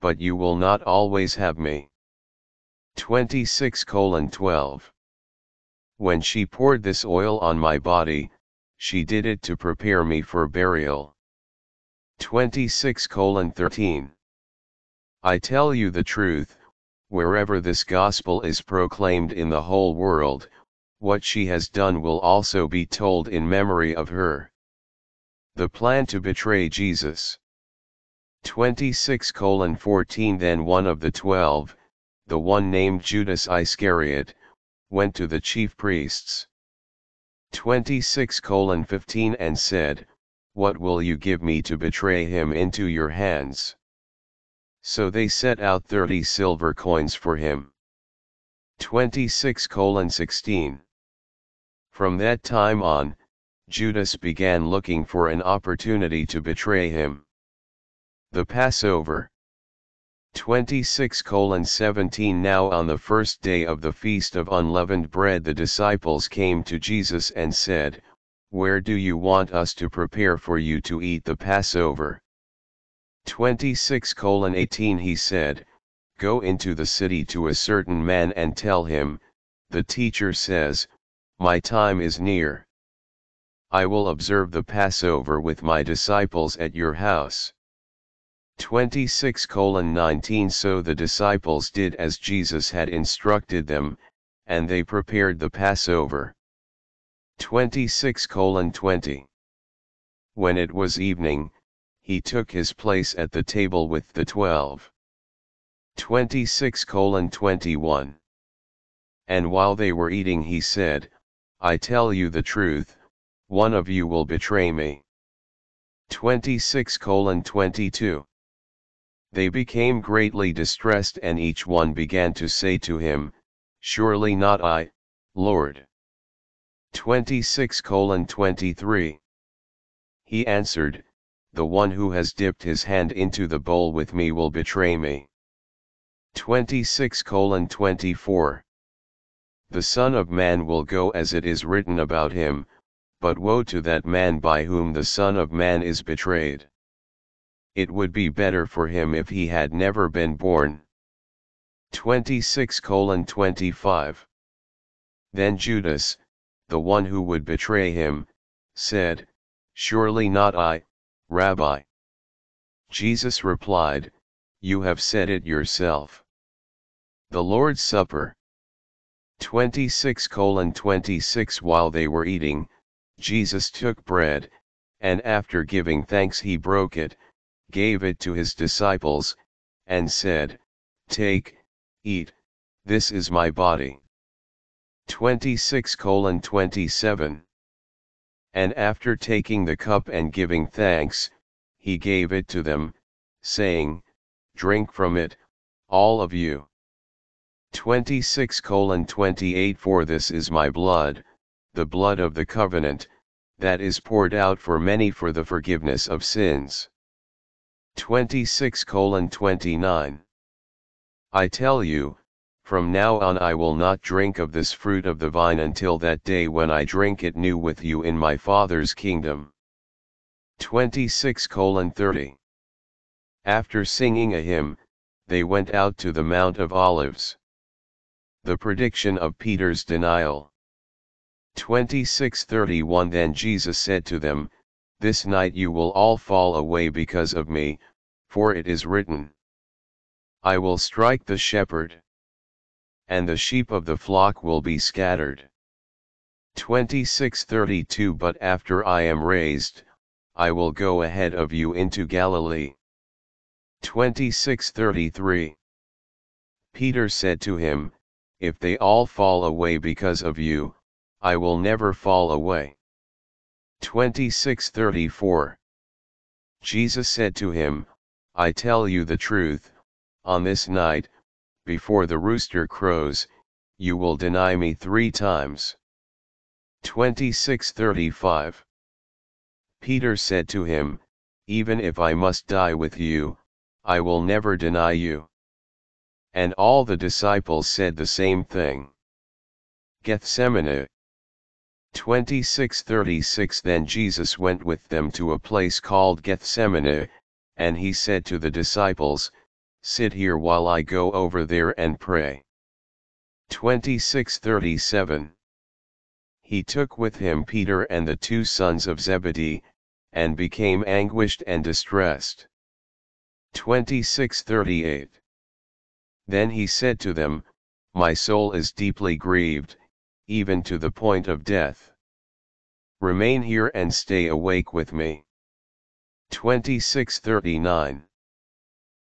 Speaker 1: but you will not always have me. 26 colon 12. When she poured this oil on my body, she did it to prepare me for burial. 26 colon 13. I tell you the truth, wherever this gospel is proclaimed in the whole world, what she has done will also be told in memory of her. The plan to betray Jesus. 26 colon 14 Then one of the twelve, the one named Judas Iscariot, went to the chief priests. 26 colon 15 And said, What will you give me to betray him into your hands? So they set out thirty silver coins for him. 26 colon 16 From that time on, Judas began looking for an opportunity to betray him. The Passover 26 17 Now on the first day of the feast of unleavened bread the disciples came to Jesus and said, Where do you want us to prepare for you to eat the Passover? 26 18 He said, Go into the city to a certain man and tell him, The teacher says, My time is near. I will observe the Passover with my disciples at your house. 26 19 So the disciples did as Jesus had instructed them, and they prepared the Passover. 26 20 When it was evening, he took his place at the table with the twelve. 26 21 And while they were eating he said, I tell you the truth, one of you will betray me. 26 22 They became greatly distressed and each one began to say to him, Surely not I, Lord. 26 23 He answered, The one who has dipped his hand into the bowl with me will betray me. 26 24 The Son of Man will go as it is written about him, but woe to that man by whom the Son of Man is betrayed. It would be better for him if he had never been born. 26 25 Then Judas, the one who would betray him, said, Surely not I, Rabbi. Jesus replied, You have said it yourself. The Lord's Supper 26 26 While they were eating, Jesus took bread, and after giving thanks he broke it, gave it to his disciples, and said, Take, eat, this is my body. 26 colon 27 And after taking the cup and giving thanks, he gave it to them, saying, Drink from it, all of you. 26 colon 28 For this is my blood, the blood of the covenant, that is poured out for many for the forgiveness of sins. 26 29 I tell you, from now on I will not drink of this fruit of the vine until that day when I drink it new with you in my Father's kingdom. 26 30 After singing a hymn, they went out to the Mount of Olives. The prediction of Peter's denial. 26:31 Then Jesus said to them, This night you will all fall away because of me, for it is written, I will strike the shepherd, and the sheep of the flock will be scattered. 26:32 But after I am raised, I will go ahead of you into Galilee. 26:33 Peter said to him, If they all fall away because of you, I will never fall away. 26:34 Jesus said to him, I tell you the truth, on this night, before the rooster crows, you will deny me three times. 26:35 Peter said to him, Even if I must die with you, I will never deny you. And all the disciples said the same thing. Gethsemane 26:36 Then Jesus went with them to a place called Gethsemane, and he said to the disciples, Sit here while I go over there and pray. 26:37 He took with him Peter and the two sons of Zebedee, and became anguished and distressed. 26:38 Then he said to them, My soul is deeply grieved, even to the point of death. Remain here and stay awake with me. 2639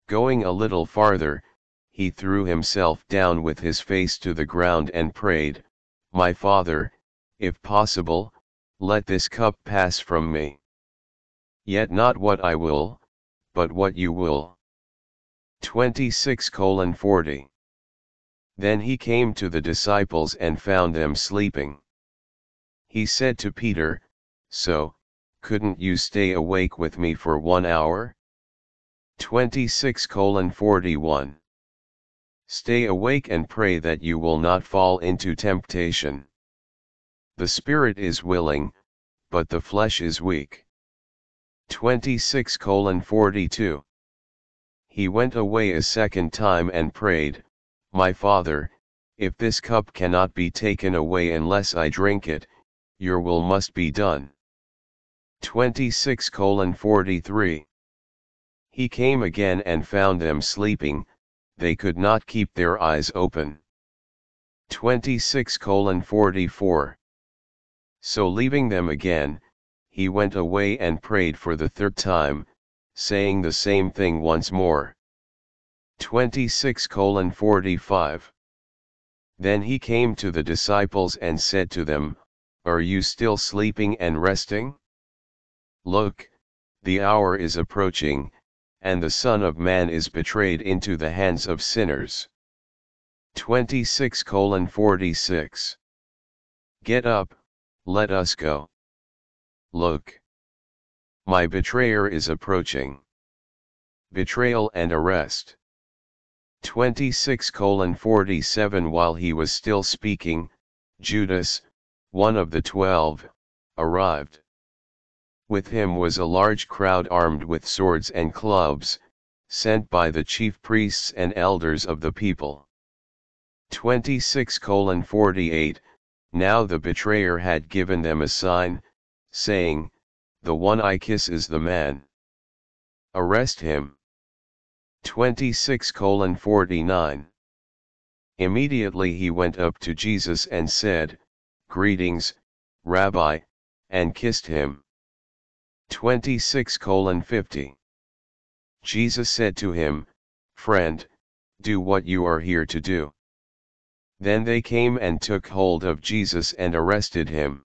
Speaker 1: Going a little farther, he threw himself down with his face to the ground and prayed, My Father, if possible, let this cup pass from me. Yet not what I will, but what you will. 26 40 then he came to the disciples and found them sleeping. He said to Peter, So, couldn't you stay awake with me for one hour? 26 41 Stay awake and pray that you will not fall into temptation. The spirit is willing, but the flesh is weak. 26 42. He went away a second time and prayed, My Father, if this cup cannot be taken away unless I drink it, your will must be done. 26 43. He came again and found them sleeping, they could not keep their eyes open. 26 44. So leaving them again, he went away and prayed for the third time, saying the same thing once more. 26 45. Then he came to the disciples and said to them, Are you still sleeping and resting? Look, the hour is approaching, and the Son of Man is betrayed into the hands of sinners. 26 46. Get up, let us go. Look. My betrayer is approaching. Betrayal and arrest. 26 47 While he was still speaking, Judas, one of the twelve, arrived. With him was a large crowd armed with swords and clubs, sent by the chief priests and elders of the people. 26 48 Now the betrayer had given them a sign, saying, The one I kiss is the man. Arrest him. 26 49 Immediately he went up to Jesus and said, Greetings, Rabbi, and kissed him. 26 50 Jesus said to him, Friend, do what you are here to do. Then they came and took hold of Jesus and arrested him.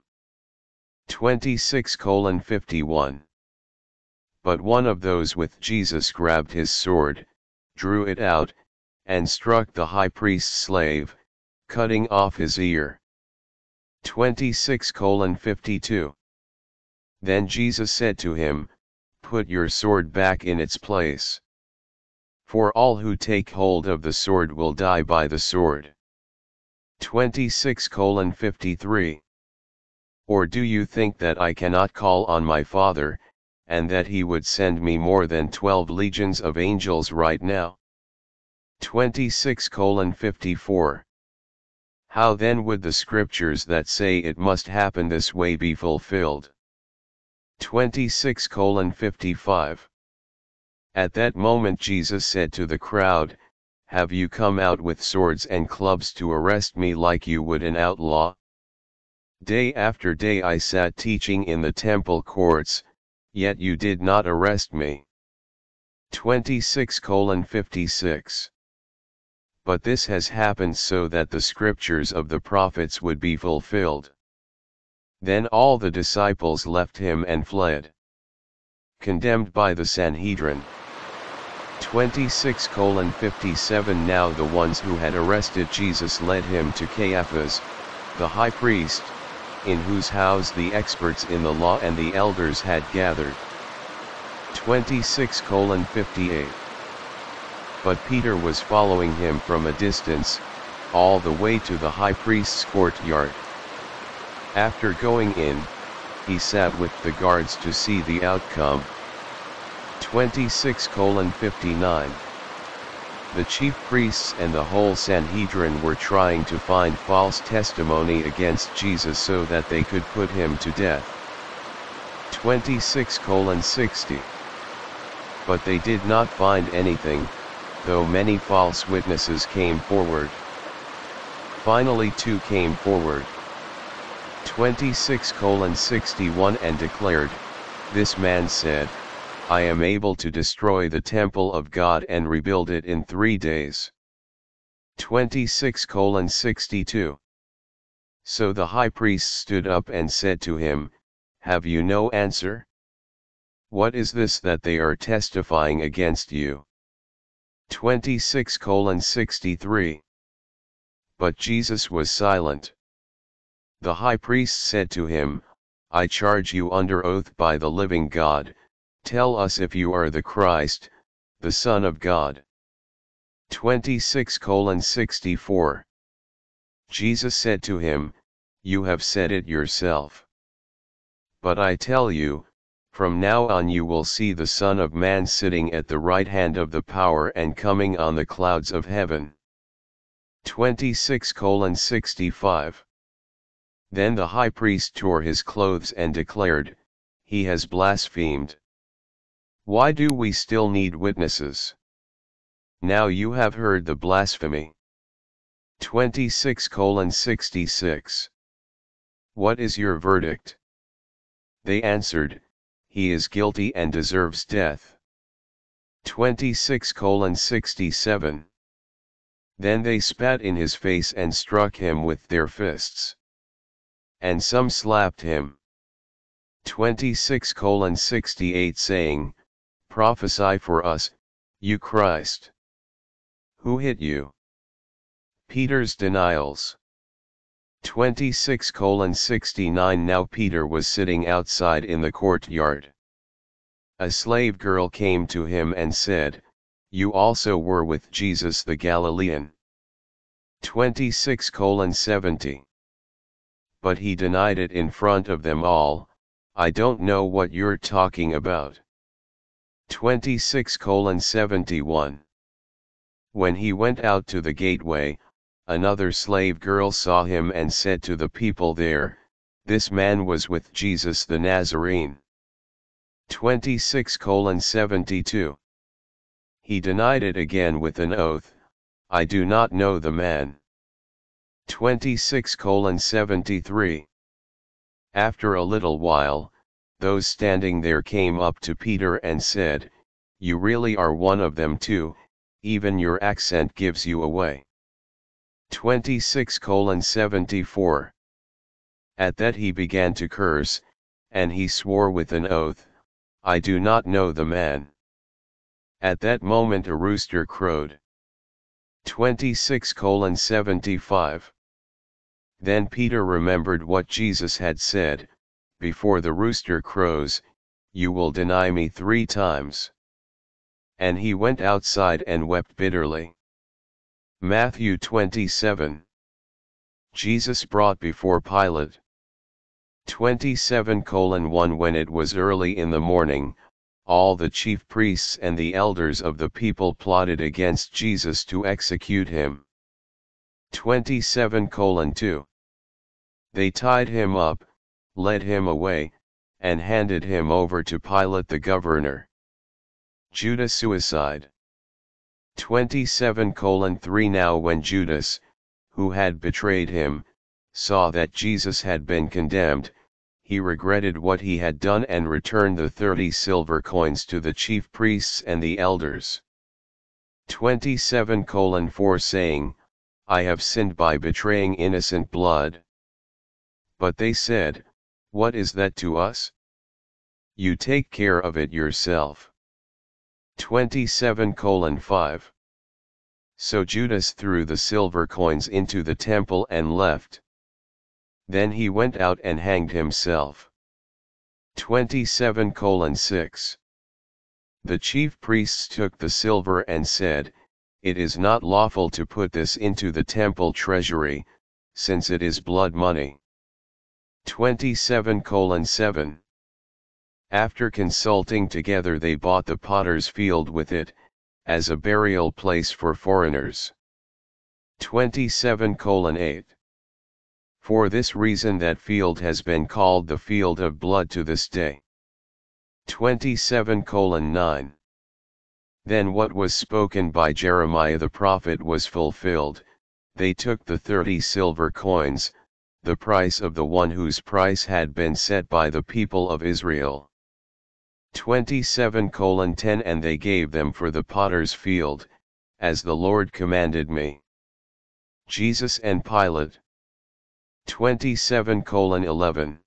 Speaker 1: 26 51 But one of those with Jesus grabbed his sword, drew it out, and struck the high priest's slave, cutting off his ear. 26 52 Then Jesus said to him, Put your sword back in its place. For all who take hold of the sword will die by the sword. 26 53 Or do you think that I cannot call on my Father, and that he would send me more than 12 legions of angels right now? 26 54 How then would the scriptures that say it must happen this way be fulfilled? 26 55 At that moment Jesus said to the crowd, Have you come out with swords and clubs to arrest me like you would an outlaw? Day after day I sat teaching in the temple courts, yet you did not arrest me. 26 56 But this has happened so that the scriptures of the prophets would be fulfilled. Then all the disciples left him and fled. Condemned by the Sanhedrin. 26 57 Now the ones who had arrested Jesus led him to Caiaphas, the high priest, in whose house the experts in the law and the elders had gathered. 26 58 But Peter was following him from a distance, all the way to the high priest's courtyard. After going in, he sat with the guards to see the outcome. 26 59 the chief priests and the whole Sanhedrin were trying to find false testimony against Jesus so that they could put him to death. 26 60 But they did not find anything, though many false witnesses came forward. Finally two came forward. 26 61 and declared, This man said, I am able to destroy the temple of God and rebuild it in three days. 26 62 So the high priest stood up and said to him, Have you no answer? What is this that they are testifying against you? 26 63 But Jesus was silent. The high priest said to him, I charge you under oath by the living God, Tell us if you are the Christ, the Son of God. 26 64 Jesus said to him, You have said it yourself. But I tell you, from now on you will see the Son of Man sitting at the right hand of the power and coming on the clouds of heaven. 26 65 Then the high priest tore his clothes and declared, He has blasphemed. Why do we still need witnesses? Now you have heard the blasphemy. 26 colon 66 What is your verdict? They answered, He is guilty and deserves death. 26 colon 67 Then they spat in his face and struck him with their fists. And some slapped him. 26 colon 68 saying, Prophesy for us, you Christ. Who hit you? Peter's denials. 26 69 Now Peter was sitting outside in the courtyard. A slave girl came to him and said, You also were with Jesus the Galilean. 26 70 But he denied it in front of them all, I don't know what you're talking about. 26 71 When he went out to the gateway, Another slave girl saw him and said to the people there, This man was with Jesus the Nazarene. 26 72 He denied it again with an oath, I do not know the man. 26 73 After a little while, those standing there came up to Peter and said, You really are one of them too, even your accent gives you away. 26 74 At that he began to curse, and he swore with an oath, I do not know the man. At that moment a rooster crowed. 26 75 Then Peter remembered what Jesus had said, Before the rooster crows, you will deny me three times. And he went outside and wept bitterly. Matthew 27 Jesus brought before Pilate. 27 1 When it was early in the morning, all the chief priests and the elders of the people plotted against Jesus to execute him. 27 2 They tied him up, led him away, and handed him over to Pilate the governor. Judas suicide. 27 3 Now when Judas, who had betrayed him, saw that Jesus had been condemned, he regretted what he had done and returned the thirty silver coins to the chief priests and the elders. 27 4 saying, I have sinned by betraying innocent blood. But they said, What is that to us? You take care of it yourself. 27 5 So Judas threw the silver coins into the temple and left. Then he went out and hanged himself. 27 6 The chief priests took the silver and said, It is not lawful to put this into the temple treasury, since it is blood money. 27 7 after consulting together they bought the potter's field with it, as a burial place for foreigners. 27 8 For this reason that field has been called the field of blood to this day. 27 9 Then what was spoken by Jeremiah the prophet was fulfilled, they took the thirty silver coins, the price of the one whose price had been set by the people of Israel. 27 10 And they gave them for the potter's field, as the Lord commanded me. Jesus and Pilate. 27 11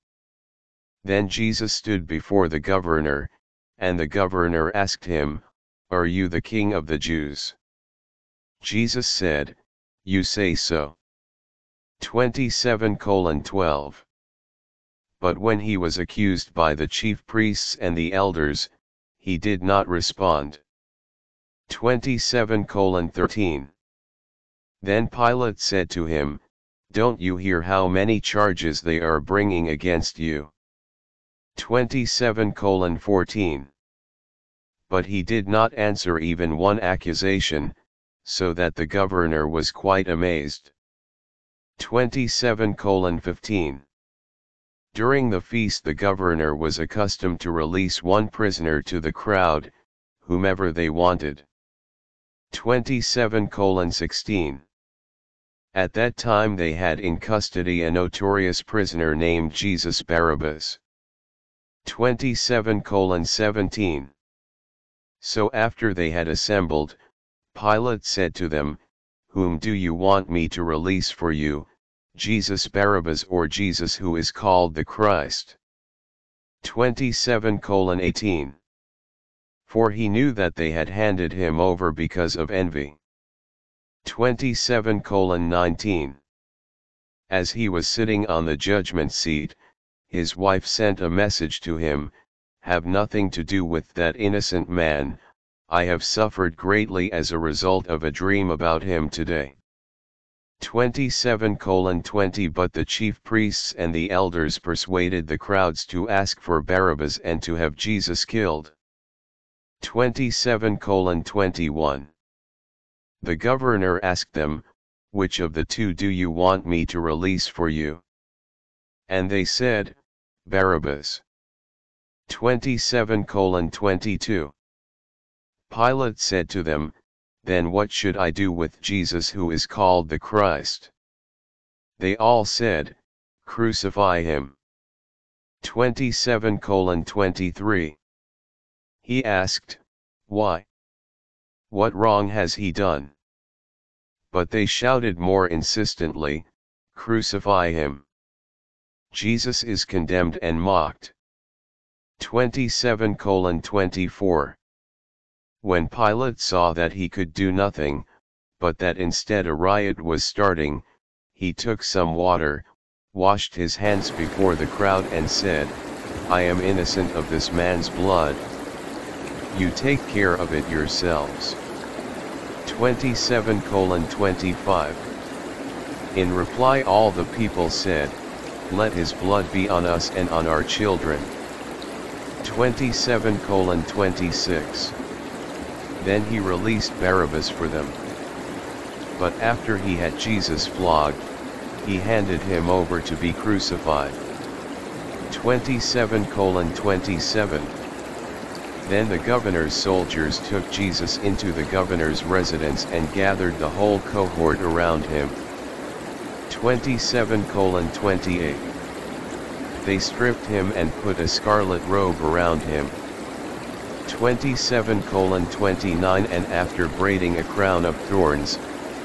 Speaker 1: Then Jesus stood before the governor, and the governor asked him, Are you the king of the Jews? Jesus said, You say so. 27 12 but when he was accused by the chief priests and the elders, he did not respond. 27 13 Then Pilate said to him, Don't you hear how many charges they are bringing against you? 27 14. But he did not answer even one accusation, so that the governor was quite amazed. 27 15. During the feast the governor was accustomed to release one prisoner to the crowd, whomever they wanted. 27 16. At that time they had in custody a notorious prisoner named Jesus Barabbas. 27 17. So after they had assembled, Pilate said to them, Whom do you want me to release for you, Jesus Barabbas or Jesus who is called the Christ? 27 18. For he knew that they had handed him over because of envy. 27 19. As he was sitting on the judgment seat, his wife sent a message to him, Have nothing to do with that innocent man, I have suffered greatly as a result of a dream about him today. 27 20 But the chief priests and the elders persuaded the crowds to ask for Barabbas and to have Jesus killed. 27 21 The governor asked them, Which of the two do you want me to release for you? And they said, Barabbas. 27 22 Pilate said to them, then what should I do with Jesus who is called the Christ? They all said, Crucify him. 27 23. He asked, Why? What wrong has he done? But they shouted more insistently, Crucify him. Jesus is condemned and mocked. 27 24. When Pilate saw that he could do nothing, but that instead a riot was starting, he took some water, washed his hands before the crowd and said, I am innocent of this man's blood. You take care of it yourselves. 27 25 In reply all the people said, Let his blood be on us and on our children. 27 26 then he released Barabbas for them. But after he had Jesus flogged, he handed him over to be crucified. 27 27 Then the governor's soldiers took Jesus into the governor's residence and gathered the whole cohort around him. 27 28 They stripped him and put a scarlet robe around him. 27 colon 29 and after braiding a crown of thorns,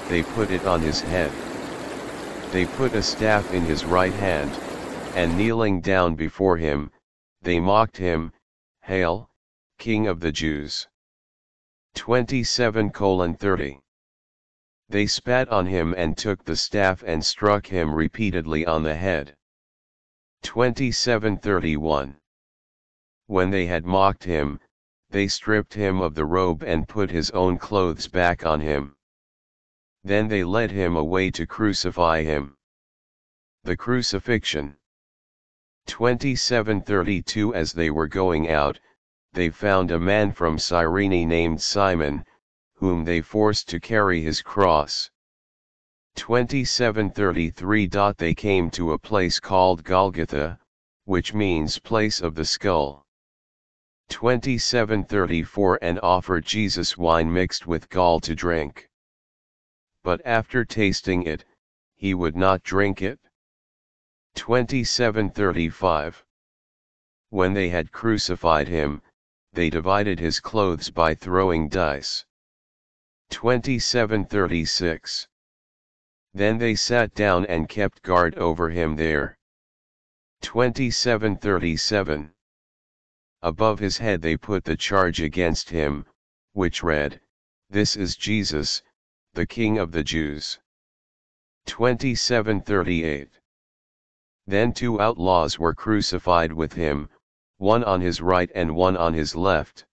Speaker 1: they put it on his head. They put a staff in his right hand, and kneeling down before him, they mocked him, Hail, King of the Jews. 27 colon 30 They spat on him and took the staff and struck him repeatedly on the head. 27 31 When they had mocked him, they stripped him of the robe and put his own clothes back on him. Then they led him away to crucify him. The Crucifixion 2732 As they were going out, they found a man from Cyrene named Simon, whom they forced to carry his cross. 2733. They came to a place called Golgotha, which means place of the skull. 2734 and offered Jesus wine mixed with gall to drink. But after tasting it, he would not drink it. 2735 When they had crucified him, they divided his clothes by throwing dice. 2736 Then they sat down and kept guard over him there. 2737 Above his head they put the charge against him, which read, This is Jesus, the King of the Jews. 2738 Then two outlaws were crucified with him, one on his right and one on his left.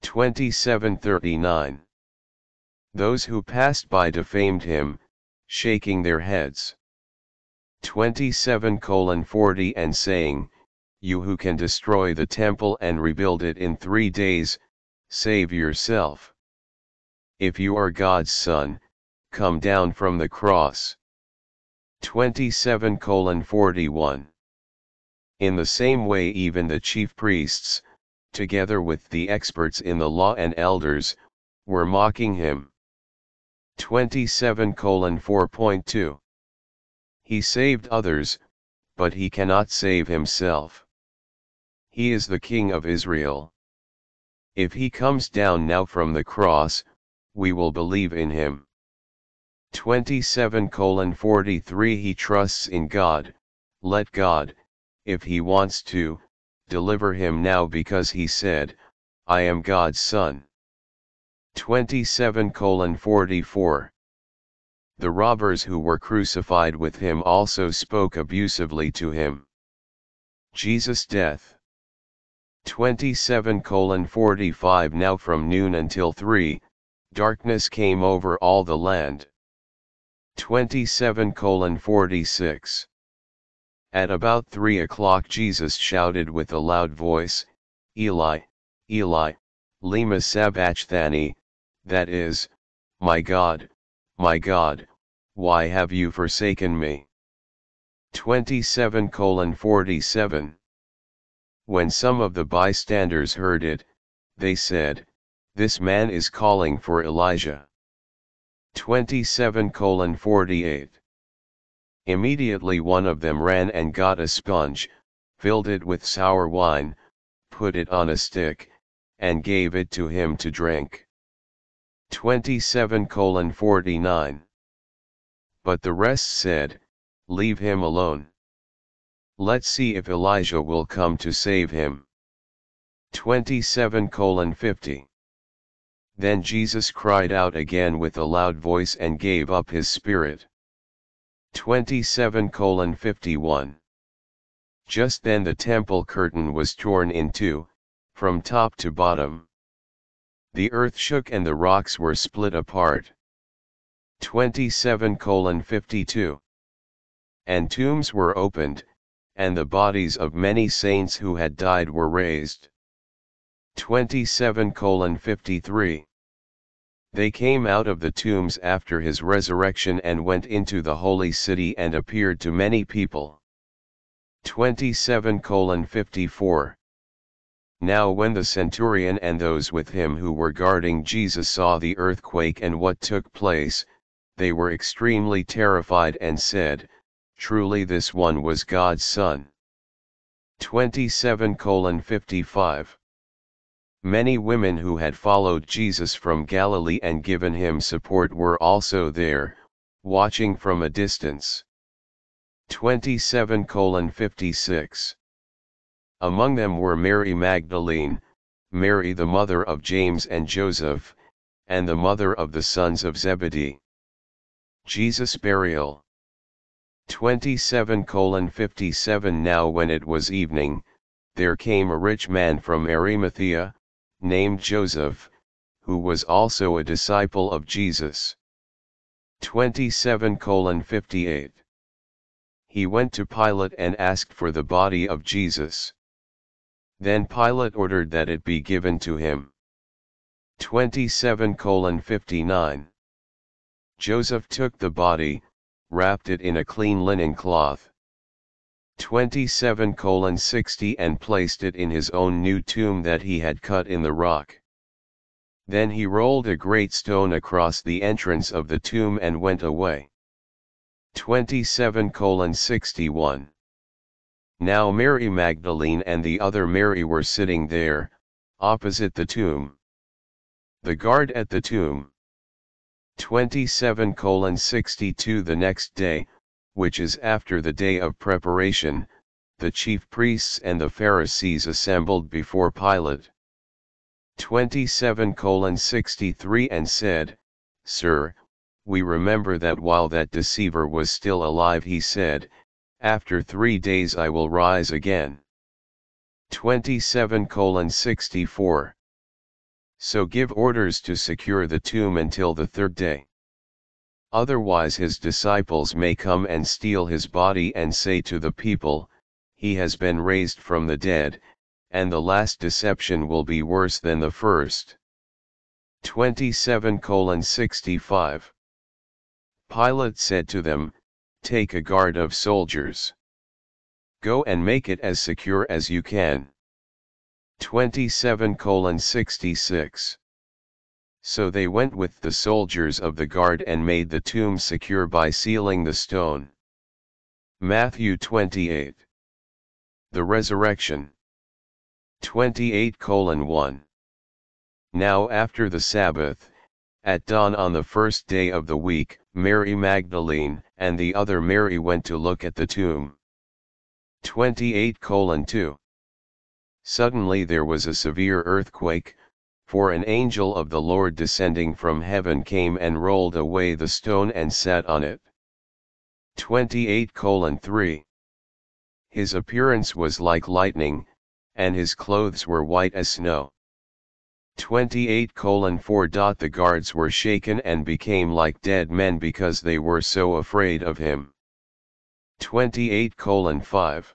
Speaker 1: 2739 Those who passed by defamed him, shaking their heads. 27 40 and saying, you who can destroy the temple and rebuild it in three days, save yourself. If you are God's son, come down from the cross. 27 41 In the same way even the chief priests, together with the experts in the law and elders, were mocking him. 27 4.2 He saved others, but he cannot save himself. He is the King of Israel. If he comes down now from the cross, we will believe in him. 27 43 He trusts in God, let God, if he wants to, deliver him now because he said, I am God's son. 27 44 The robbers who were crucified with him also spoke abusively to him. Jesus' death 27 45 Now from noon until 3, darkness came over all the land. 27 46 At about 3 o'clock Jesus shouted with a loud voice, Eli, Eli, lema sabachthani, that is, My God, my God, why have you forsaken me? 27 47 when some of the bystanders heard it, they said, This man is calling for Elijah. 27 48 Immediately one of them ran and got a sponge, filled it with sour wine, put it on a stick, and gave it to him to drink. 27 49 But the rest said, Leave him alone. Let's see if Elijah will come to save him. 27 50 Then Jesus cried out again with a loud voice and gave up his spirit. 27 51 Just then the temple curtain was torn in two, from top to bottom. The earth shook and the rocks were split apart. 27 52 And tombs were opened, and the bodies of many saints who had died were raised. 27 53 They came out of the tombs after his resurrection and went into the holy city and appeared to many people. 27 54 Now when the centurion and those with him who were guarding Jesus saw the earthquake and what took place, they were extremely terrified and said, truly this one was God's son. 27 55 Many women who had followed Jesus from Galilee and given him support were also there, watching from a distance. 27 56 Among them were Mary Magdalene, Mary the mother of James and Joseph, and the mother of the sons of Zebedee. Jesus' burial 27 57 Now when it was evening, there came a rich man from Arimathea, named Joseph, who was also a disciple of Jesus. 27 58 He went to Pilate and asked for the body of Jesus. Then Pilate ordered that it be given to him. 27 59 Joseph took the body, wrapped it in a clean linen cloth. 27 colon 60 and placed it in his own new tomb that he had cut in the rock. Then he rolled a great stone across the entrance of the tomb and went away. 27 colon 61 Now Mary Magdalene and the other Mary were sitting there, opposite the tomb. The guard at the tomb, 27 62 The next day, which is after the day of preparation, the chief priests and the Pharisees assembled before Pilate. 27 63 And said, Sir, we remember that while that deceiver was still alive he said, After three days I will rise again. 27 64 so give orders to secure the tomb until the third day. Otherwise his disciples may come and steal his body and say to the people, he has been raised from the dead, and the last deception will be worse than the first. 27 65 Pilate said to them, Take a guard of soldiers. Go and make it as secure as you can. 27 66 So they went with the soldiers of the guard and made the tomb secure by sealing the stone. Matthew 28 The Resurrection. 28 1 Now after the Sabbath, at dawn on the first day of the week, Mary Magdalene and the other Mary went to look at the tomb. 28 2 Suddenly there was a severe earthquake, for an angel of the Lord descending from heaven came and rolled away the stone and sat on it. 28 3 His appearance was like lightning, and his clothes were white as snow. 28 4 The guards were shaken and became like dead men because they were so afraid of him. 28 5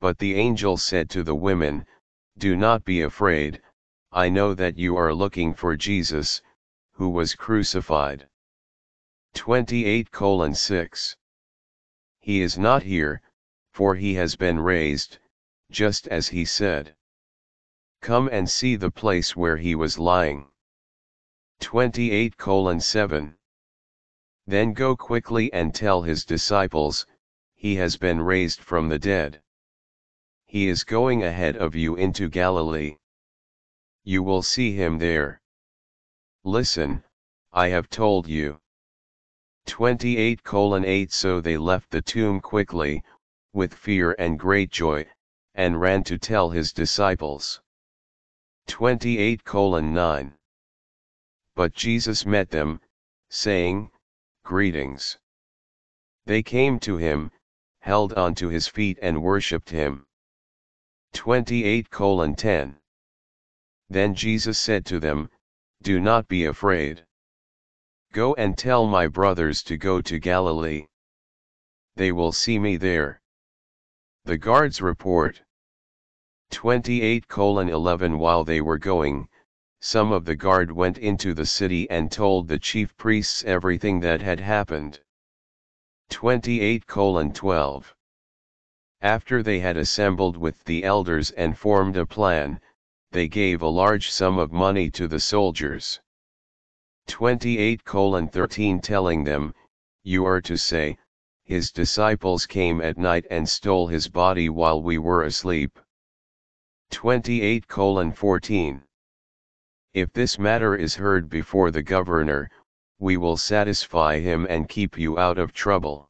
Speaker 1: But the angel said to the women, Do not be afraid, I know that you are looking for Jesus, who was crucified. 28 6 He is not here, for he has been raised, just as he said. Come and see the place where he was lying. 28 7 Then go quickly and tell his disciples, he has been raised from the dead. He is going ahead of you into Galilee. You will see him there. Listen, I have told you. 28 8 So they left the tomb quickly, with fear and great joy, and ran to tell his disciples. 28 9 But Jesus met them, saying, Greetings. They came to him, held on to his feet and worshipped him. 28 10 Then Jesus said to them, Do not be afraid. Go and tell my brothers to go to Galilee. They will see me there. The guards report. 28 11 While they were going, some of the guard went into the city and told the chief priests everything that had happened. 28 12 After they had assembled with the elders and formed a plan, they gave a large sum of money to the soldiers. 28 13 Telling them, You are to say, His disciples came at night and stole his body while we were asleep. 28 14 If this matter is heard before the governor, we will satisfy him and keep you out of trouble.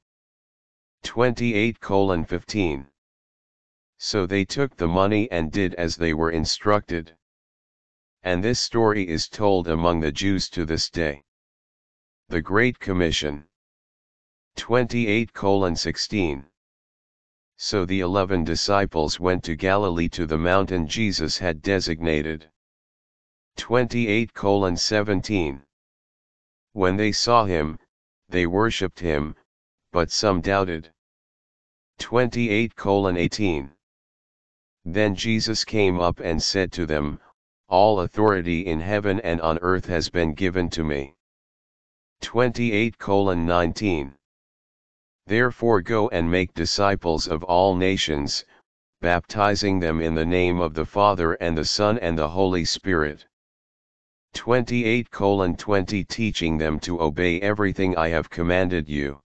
Speaker 1: 28 colon 15 So they took the money and did as they were instructed. And this story is told among the Jews to this day. The Great Commission 28 colon 16 so the eleven disciples went to Galilee to the mountain Jesus had designated. 28 colon 17 When they saw him, they worshipped him, but some doubted. 28 18 Then Jesus came up and said to them, All authority in heaven and on earth has been given to me. 28 19 Therefore go and make disciples of all nations, baptizing them in the name of the Father and the Son and the Holy Spirit. 28 20 Teaching them to obey everything I have commanded you.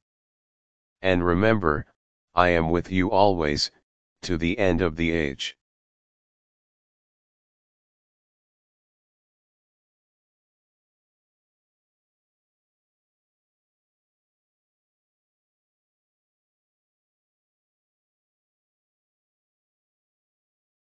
Speaker 1: And remember, I am with you always, to the end of the age.